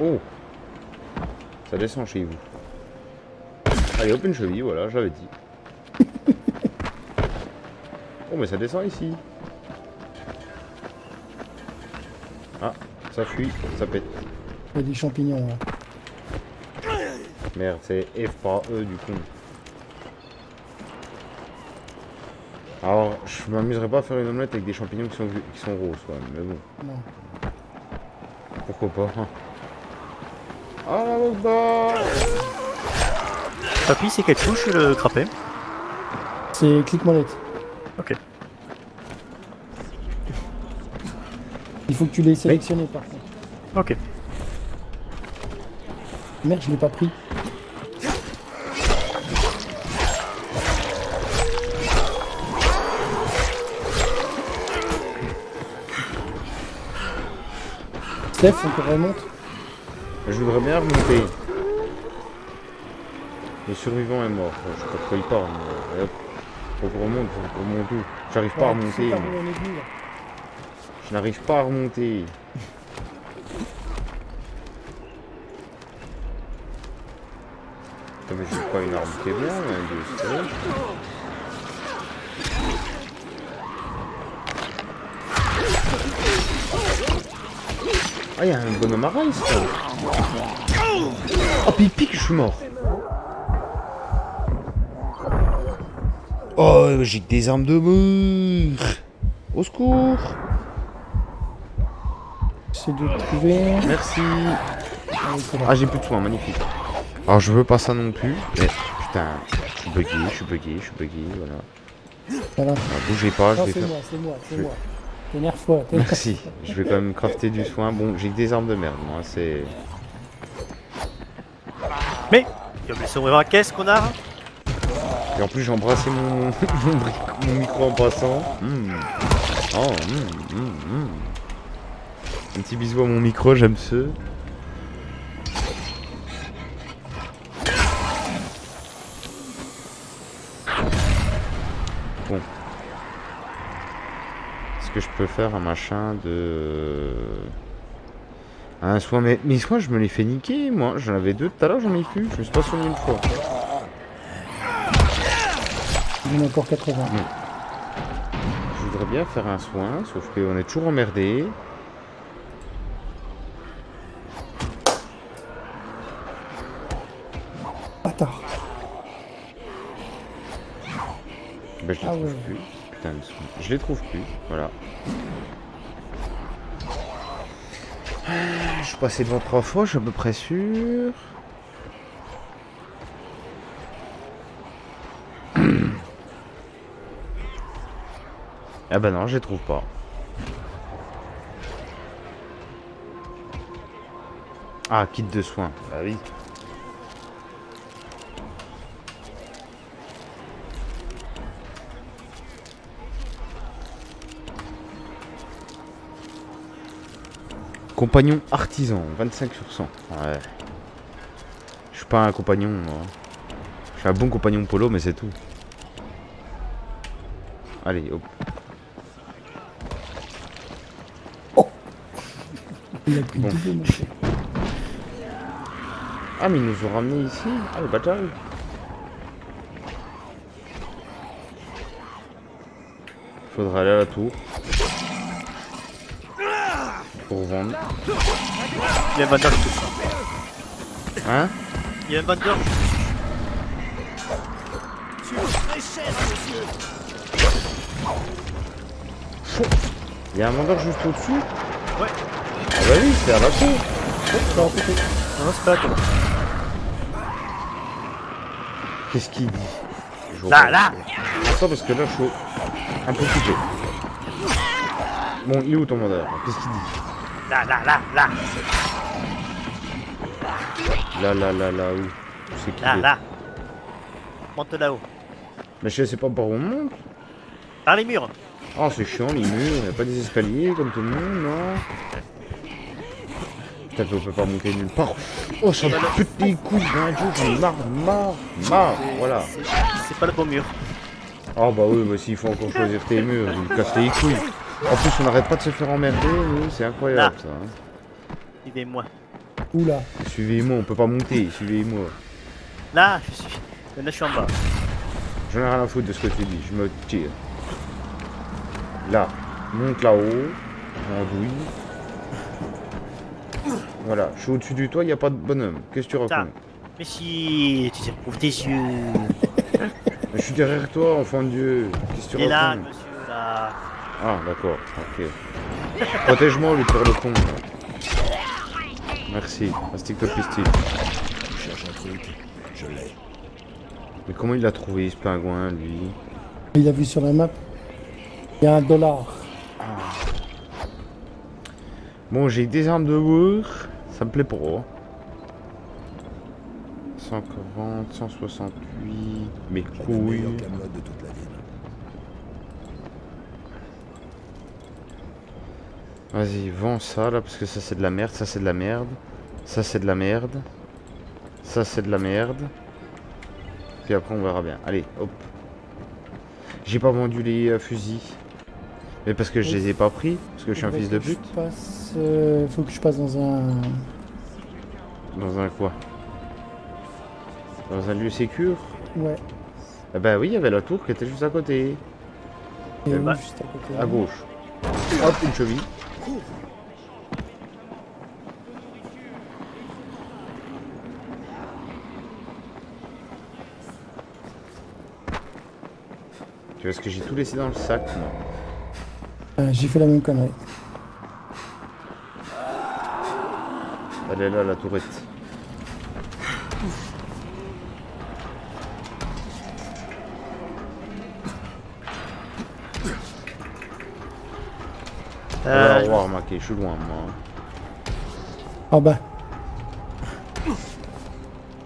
Oh Ça descend chez vous. Allez, hop, une cheville, voilà, je l'avais dit. oh, mais ça descend ici. Ah, ça fuit, ça pète. Il y a des champignons. là. Merde, c'est F pas E du coup. Alors, je m'amuserais pas à faire une omelette avec des champignons qui sont, qui sont roses, ouais, mais bon. Non. Pourquoi pas hein. Ah la bah Papy, c'est quelle touche le crapet C'est clic molette. Ok. Il faut que tu l'aies sélectionné par contre. Ok. Merde, je l'ai pas pris. Steph, on te remonte. Je voudrais bien remonter. Le survivant est mort. Je sais pas de quoi il parle. mais, hop. Faut qu'on remonte, faut qu'on remonte où? J'arrive pas à remonter. là? Je n'arrive pas à remonter. Putain, mais j'ai pas une arme qui est bien, hein, de sérieux. Ah, y'a un bonhomme à race, là. Oh, puis il pique, je suis mort. Oh, j'ai que des armes de mur. Au secours. J'essaie de trouver. Merci. Ah, c'est j'ai plus de soins, magnifique. Alors, je veux pas ça non plus, mais putain, je suis bugué, je suis bugué, je suis bugué, voilà. Ah, bougez pas, je vais c'est faire. moi, c'est moi, c'est je- moi. T'énerve- Merci. Je vais quand même crafter du soin. Bon, j'ai que des armes de merde, moi, c'est. Mais me laisser ouvrir la caisse, connard Et en plus, j'ai embrassé mon, mon, bric- mon micro en passant. Hmm. Oh, hmm, hmm. Un petit bisou à mon micro, j'aime ce. Bon. Est-ce que je peux faire un machin de... Un soin, mais mes soins, je me les fais niquer, moi. J'en avais deux tout à l'heure, j'en ai plus. Je me suis pas soigné une fois. Il y en a encore 80. Je voudrais bien faire un soin, sauf qu'on est toujours emmerdé. Bâtard. Ben, je les Ah trouve ouais. plus. Putain. Je les trouve plus, voilà. Ah, Je suis passé devant trois fois, je suis à peu près sûr. Ah bah non, je les trouve pas. Ah, kit de soins. Bah oui. Compagnon artisan, 25 sur 100. Ouais. Je suis pas un compagnon. Je suis un bon compagnon polo, mais c'est tout. Allez, hop. Il a pris Bon. double mon chef. Ah, mais ils nous ont ramenés ici Ah, le bâtard. Faudra aller à la tour. Pour vendre. Il y a un vendeur tout ça. Hein? Il y a un vendeur. Il y a un vendeur juste au-dessus? Ouais. Ah bah oui, c'est à la tour. Non, c'est pas la tour. Qu'est-ce qu'il dit Je vois Là, pas. là Attends, parce que là, je suis un peu coupé. Bon, il est où ton vendeur Qu'est-ce qu'il dit Là, là, là, là. Là, là, là, là, où C'est qui Là, est là. Monte là-haut. Mais je sais pas par où on monte. Par les murs. Ah, c'est chiant, les murs, y a pas des escaliers comme tout le monde, non Putain, on peut pas monter nulle part. Oh, ça me les couilles d'un jeu, j'en ai marre, marre, marre. Voilà. C'est- pas le bon mur. Ah bah oui, bah s'il faut encore choisir tes murs, il me casse les couilles. En plus, on n'arrête pas de se faire emmerder, c'est incroyable ça. hein. Suivez-moi. Oula. Suivez-moi, on peut pas monter, suivez-moi. Là, je suis. Là, je suis en bas. J'en ai rien à foutre de ce que tu dis, je me tire. Là, monte là-haut. Voilà, je suis au-dessus du toit, il n'y a pas de bonhomme. Qu'est-ce que tu racontes Mais si. Tu ouvre tes yeux. Mais Je suis derrière toi, enfant de Dieu. Qu'est-ce que tu Il est là, racontes monsieur, là. Ah, d'accord, ok. Protège-moi, lui, faire le con. Merci, mastic de pistil. Je cherche un truc, je l'ai. Mais comment il l'a trouvé, ce pingouin, lui? Il a vu sur la map. Il y a un dollar. Bon, j'ai des armes de bourre, ça me plaît pas. 140, 168, mes couilles. meilleur Camelot de toute la ville. Vas-y, vends ça là, parce que ça c'est de la merde, ça c'est de la merde. Ça c'est de la merde. Ça c'est de la merde. Puis après on verra bien. Allez, hop. J'ai pas vendu les euh, fusils. Mais parce que je les ai pas pris, parce que je suis un fils de pute. Passe, euh, faut que je passe dans un. Dans un quoi? Dans un lieu sécure Ouais. Ah bah oui, il y avait la tour qui était juste à côté. Et bah, juste à côté À gauche. Hop, une cheville. Tu vois ce que j'ai tout laissé dans le sac? Non. Euh, J'ai fait la même connerie. Elle est là, la tourette. Euh, voir, remarquer, je suis loin, moi. Ah bah.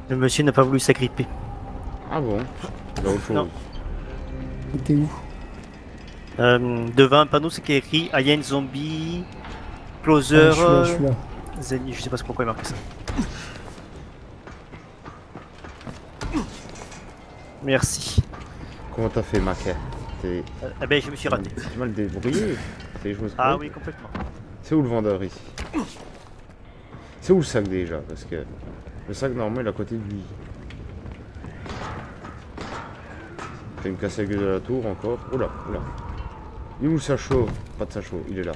Le monsieur n'a pas voulu s'agripper. Ah bon? Il autre chose. Non. T'es où? Euh, devant un panneau, c'est écrit Alien Zombie Closer. Ah, je suis là, je suis là. Zenny, je sais pas pourquoi il marqué ça. Merci. Comment t'as fait, Maquet Euh, eh ben, je me suis raté. t'es mal débrouillé Ah oui, complètement. C'est où le vendeur ici? C'est où le sac déjà? Parce que le sac normal il est à côté de lui. Fait me casser la gueule de la tour encore? Oula, oula. Il est où le sachot Pas de sachot, il est là.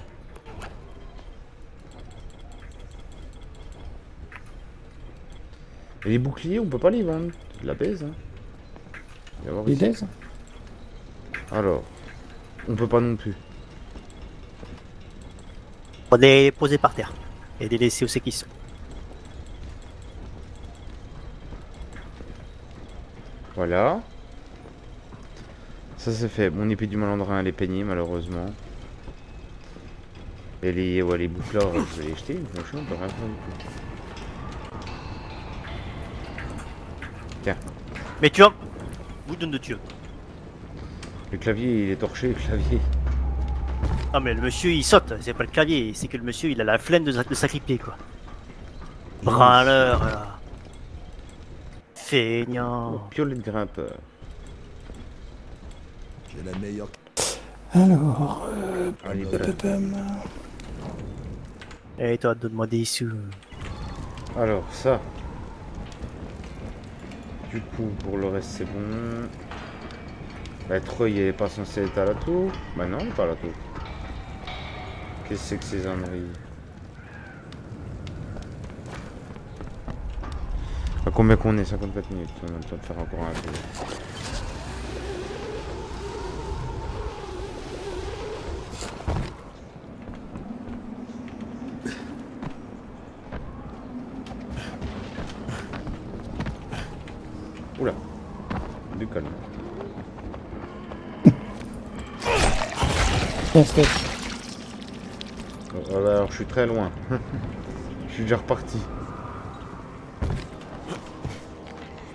Et les boucliers, on peut pas les vendre. C'est de la baise, hein. Viens voir Les ici. laisse Alors, on peut pas non plus. On va les poser par terre et les laisser où c'est qu'ils sont. Voilà. Ça c'est fait. Mon épée du malandrin elle est peignée malheureusement. Et les, ouais, les bouclards, je vais les jeter. Franchement, on peut rien faire du tout. Tiens, Mais tu vois, vous donne de Dieu. le clavier il est torché, le clavier. Ah mais le monsieur il saute, c'est pas le clavier, c'est que le monsieur il a la flemme de, de s'agripper quoi. Branleur là. Feignant. Piolet de grimpeur. J'ai la meilleure. Alors. Euh, Allez. Et toi donne-moi des sous. Alors, ça. Du coup, pour le reste, c'est bon. Bah, Troy, il est pas censé être à la tour. Bah non, pas à la tour. Qu'est-ce que c'est que ces âneries? À combien qu'on est? 54 minutes. On a le temps de faire encore un peu. Oula. Du calme. Tiens, stop. Alors je suis très loin. je suis déjà reparti.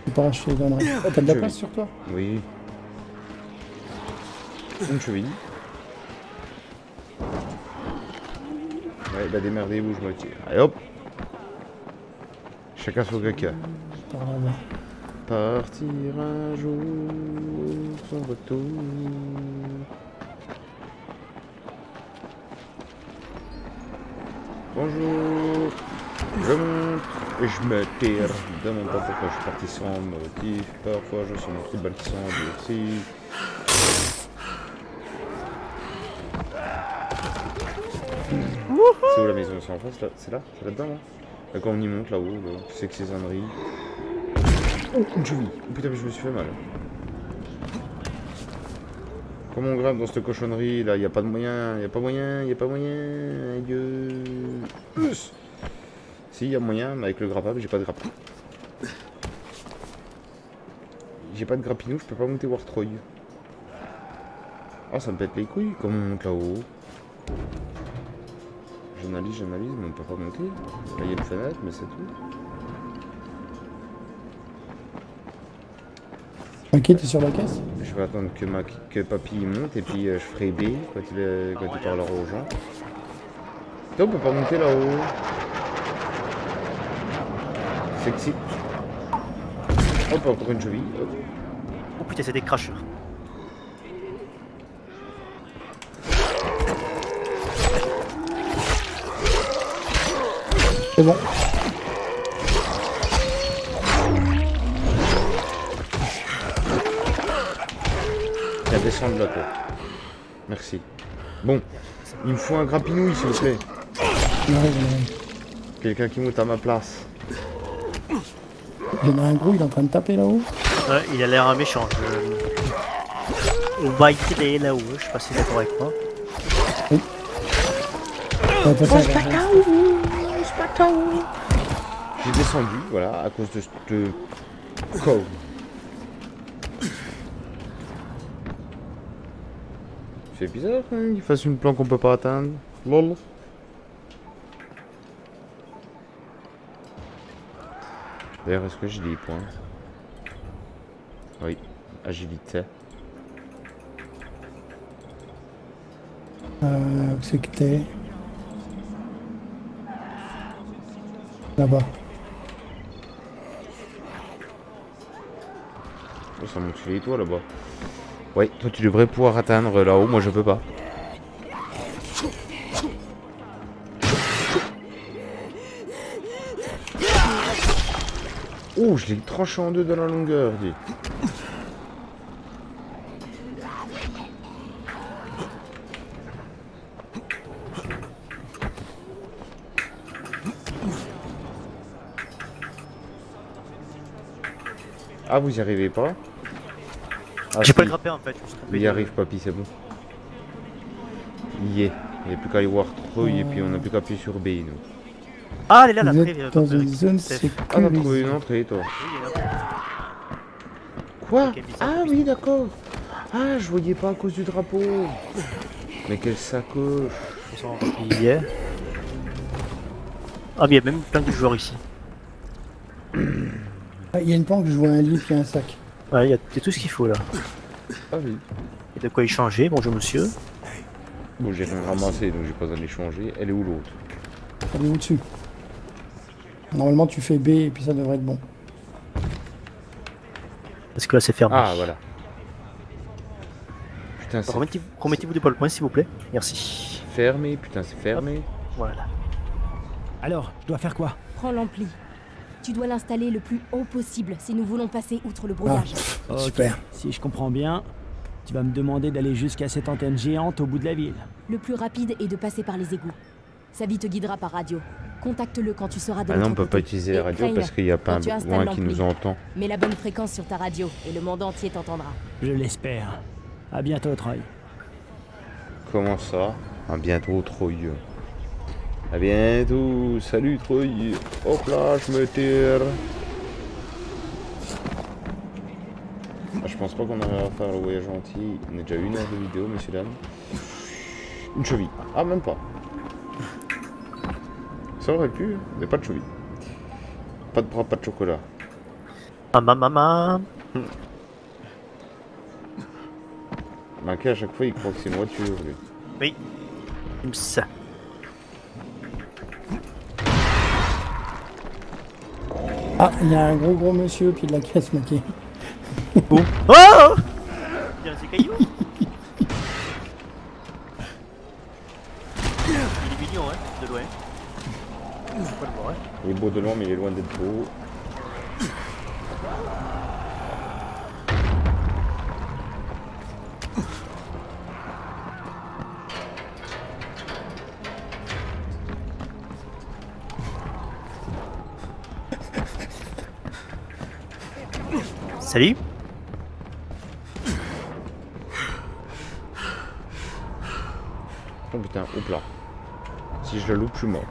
C'est pas acheté les conneries. Ah, T'as de la place sur toi Oui. Une cheville. Ouais, bah démerdez-vous, je me tire. Allez hop Chacun son caca. Par là-bas. Partir un jour sans retour. Bonjour. Je monte et je me tire. Je me demande pas pourquoi je suis parti sans motif. Parfois je suis mon football qui aussi. C'est où la maison C'est en face là C'est là C'est là-dedans là Là, Quand on y monte là-haut, là, sais que c'est âneries. Oh, une cheville Oh putain mais je me suis fait mal. Comment on grimpe dans cette cochonnerie là? Y a pas de moyen, y a pas moyen, y a pas moyen. Si, y a moyen, mais avec le grappable, j'ai pas de grappin. J'ai pas de grappinou, je peux pas monter War Troy. Ah, ça me pète les couilles, comment on monte là-haut J'analyse, j'analyse, mais on peut pas monter. Là, il y a une fenêtre, mais c'est tout. Ok, t'es sur la caisse? Je vais attendre que, ma, que papy monte et puis euh, je ferai B quand il, est- quand il parlera aux gens. Putain, on peut pas monter là-haut. Sexy. Hop, encore une cheville. Hop. Oh putain, c'est des crashers. C'est bon. Descendre là, toi. Merci. Bon, il me faut un grappinouille, s'il vous plaît. Quelqu'un qui monte à ma place. il y en a un gros, il est en train de taper là-haut. Ouais, il a l'air méchant. Je... Il est là-haut, je sais pas si c'est d'accord avec moi. Ouais, J'ai descendu, voilà, à cause de ce con. C'est bizarre quand même qu'il fasse une plan qu'on peut pas atteindre. Lol. D'ailleurs, est-ce que j'ai des points? Oui, agilité. Euh, où c'est que t'es Là-bas. Oh, ça monte sur les toits là-bas. Ouais, toi tu devrais pouvoir atteindre là-haut, moi je peux pas. Oh, je l'ai tranché en deux dans la longueur, dis. Ah, vous y arrivez pas? Ah, J'ai pas grappin en fait. je me suis trompé Il y arrive, papy, c'est bon. Il y est. Il n'y a plus qu'à aller voir trop et puis on n'a plus qu'à appuyer sur B, nous. Ah, elle est là, la prairie. êtes dans une zone Ah, t'as trouvé sécurisée. une entrée, toi. Quoi Ah oui, d'accord. Ah, je voyais pas à cause du drapeau. Mais quelle sacoche. Il y est. Ah, mais il y a même plein de joueurs ici. Ah, Il y a une planque, je vois un lit puis un sac. Ouais, il y a tout ce qu'il faut là. Ah oui. Il y a de quoi y changer, bonjour monsieur. Bon, j'ai rien ramassé, donc j'ai pas besoin de l'échanger. Elle est où l'autre? Elle est au-dessus. Normalement, tu fais B et puis ça devrait être bon. Parce que là c'est fermé. Ah, voilà. Putain, c'est Remettez- Remettez-vous des points point s'il vous plaît. Merci. fermé. Putain, c'est fermé. Voilà. Alors, je dois faire quoi? Prends l'ampli. Tu dois l'installer le plus haut possible si nous voulons passer outre le brouillage. Ok, Super. Si je comprends bien, tu vas me demander d'aller jusqu'à cette antenne géante au bout de la ville. Le plus rapide est de passer par les égouts. Savi te guidera par radio. Contacte-le quand tu seras de Ah non, on peut pas utiliser la radio parce qu'il y a pas un loin qui nous entend. Mets la bonne fréquence sur ta radio et le monde entier t'entendra. Je l'espère. À bientôt, Troy. Comment ça? À bientôt, Troy. À bientôt. Salut, Troy. Hop là, je me tire. Ah, je pense pas qu'on arrivera à faire le voyage entier. On est déjà une heure de vidéo, messieurs, dames. Une cheville. Ah, même pas. Ça aurait pu, hein, mais pas de cheville. Pas de bras, pas de chocolat. Maman, maman. Manqué à chaque fois, il croit que c'est une voiture, lui. Oui. Comme ça. Ah, il y a un gros gros monsieur au pied de la caisse, Maquet. Oh oh Il a ses cailloux Il est mignon, hein, de loin. Faut pas le voir, hein. Il est beau de loin, mais il est loin d'être beau. Salut Oh putain, hop là. Si je le loupe, je suis mort.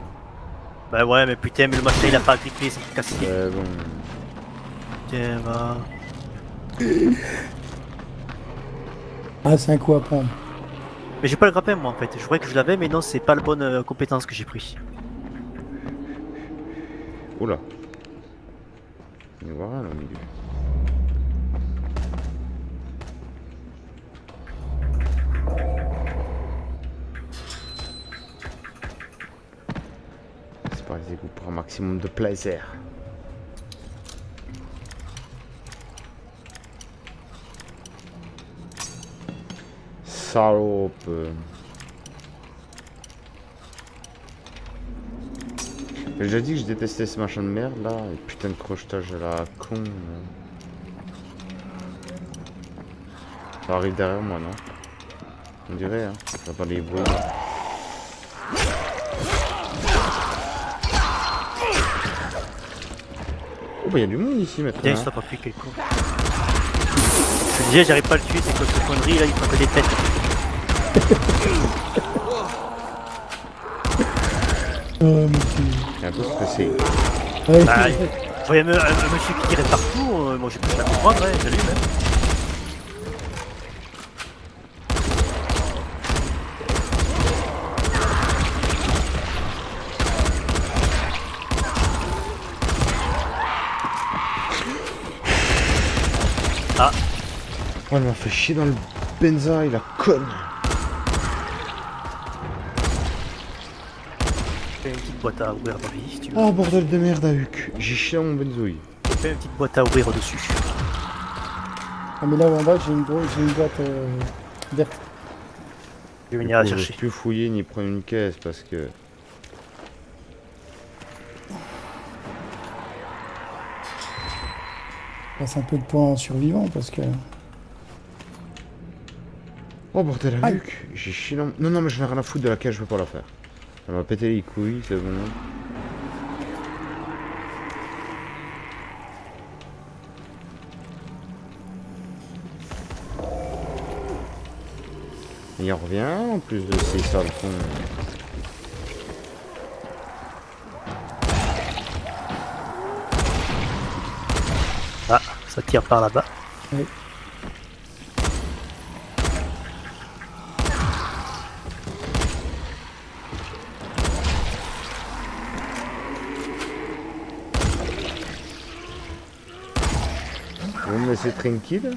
Bah ouais, mais putain, mais le machin il a pas grippé, c'est cassé. Euh, bon. Tiens, va. Ah, c'est un coup à prendre. Mais j'ai pas le grappin moi en fait. Je croyais que je l'avais, mais non, c'est pas la bonne euh, compétence que j'ai pris. Oula. Il y en a un là au milieu. Par les égouts pour un maximum de plaisir. Salope. J'ai déjà dit que je détestais ce machin de merde là, putain de crochetage à la con. là. Ça arrive derrière moi, non? On dirait, hein. J'entends les bruits. Bah y'a du monde ici maintenant. Putain, il hein. soit pas pris quel con. Je te disais, j'arrive pas à le tuer, c'est quoi cette connerie là, il prend que des têtes. Oh. Il est un peu stressé. Ouais, Bah, je voyais un, un- un monsieur qui tirait partout, euh, moi j'ai pu la comprendre, ouais, j'allume. Hein. Oh, elle m'a fait chier dans le benza, il a conne. fais une petite boîte à ouvrir, si tu veux. Oh bordel de merde, Huc. J'ai chié dans mon benzouille. Fais une petite boîte à ouvrir au-dessus. Ah, mais là où en bas, j'ai une, une boîte euh, verte. Je vais venir la chercher. j'ose plus fouiller ni prendre une caisse parce que. Je passe un peu de points en survivant parce que. Oh bordel, Aïe. Huc. J'ai chié dans. Non, non, mais j'en ai rien à foutre de la caisse, je peux pas la faire. Elle m'a pété les couilles, c'est bon. Il en revient en plus de ces sales cons. Ah, ça tire par là-bas. Oui. Laissez tranquille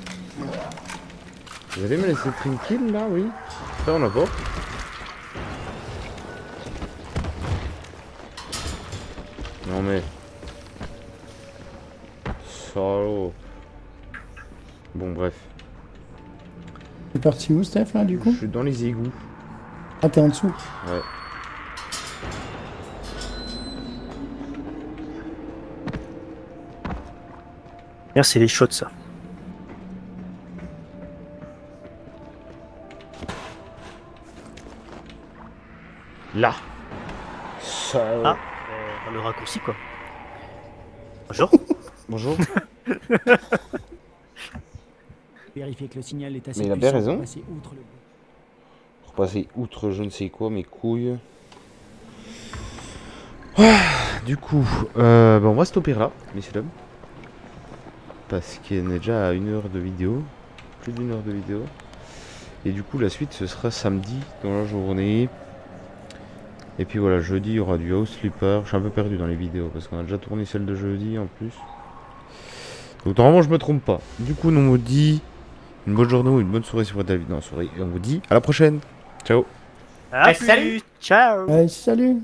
Vous allez me laisser tranquille là, oui Ça on a pas. Non mais... Salaud. Bon bref. T'es parti où, Steph, là, du coup Je suis dans les égouts. Ah, t'es en dessous. Ouais. C'est les shots ça. Là. Ah, euh, le raccourci quoi. Bonjour. Bonjour. Vérifier que le signal est assez Mais il a bien raison. pour passer outre le... Pour passer outre je ne sais quoi, mes couilles. Ah, du coup, euh, bah, on va stopper là, messieurs dames. Parce qu'on est déjà à une heure de vidéo. Plus d'une heure de vidéo. Et du coup, la suite, ce sera samedi dans la journée. Et puis voilà, jeudi, il y aura du House Sleeper. Je suis un peu perdu dans les vidéos parce qu'on a déjà tourné celle de jeudi en plus. Donc normalement, je me trompe pas. Du coup, on vous dit une bonne journée ou une bonne soirée si vous êtes à la vidéo en soirée. Et on vous dit à la prochaine. Ciao plus. Ciao. Ouais, salut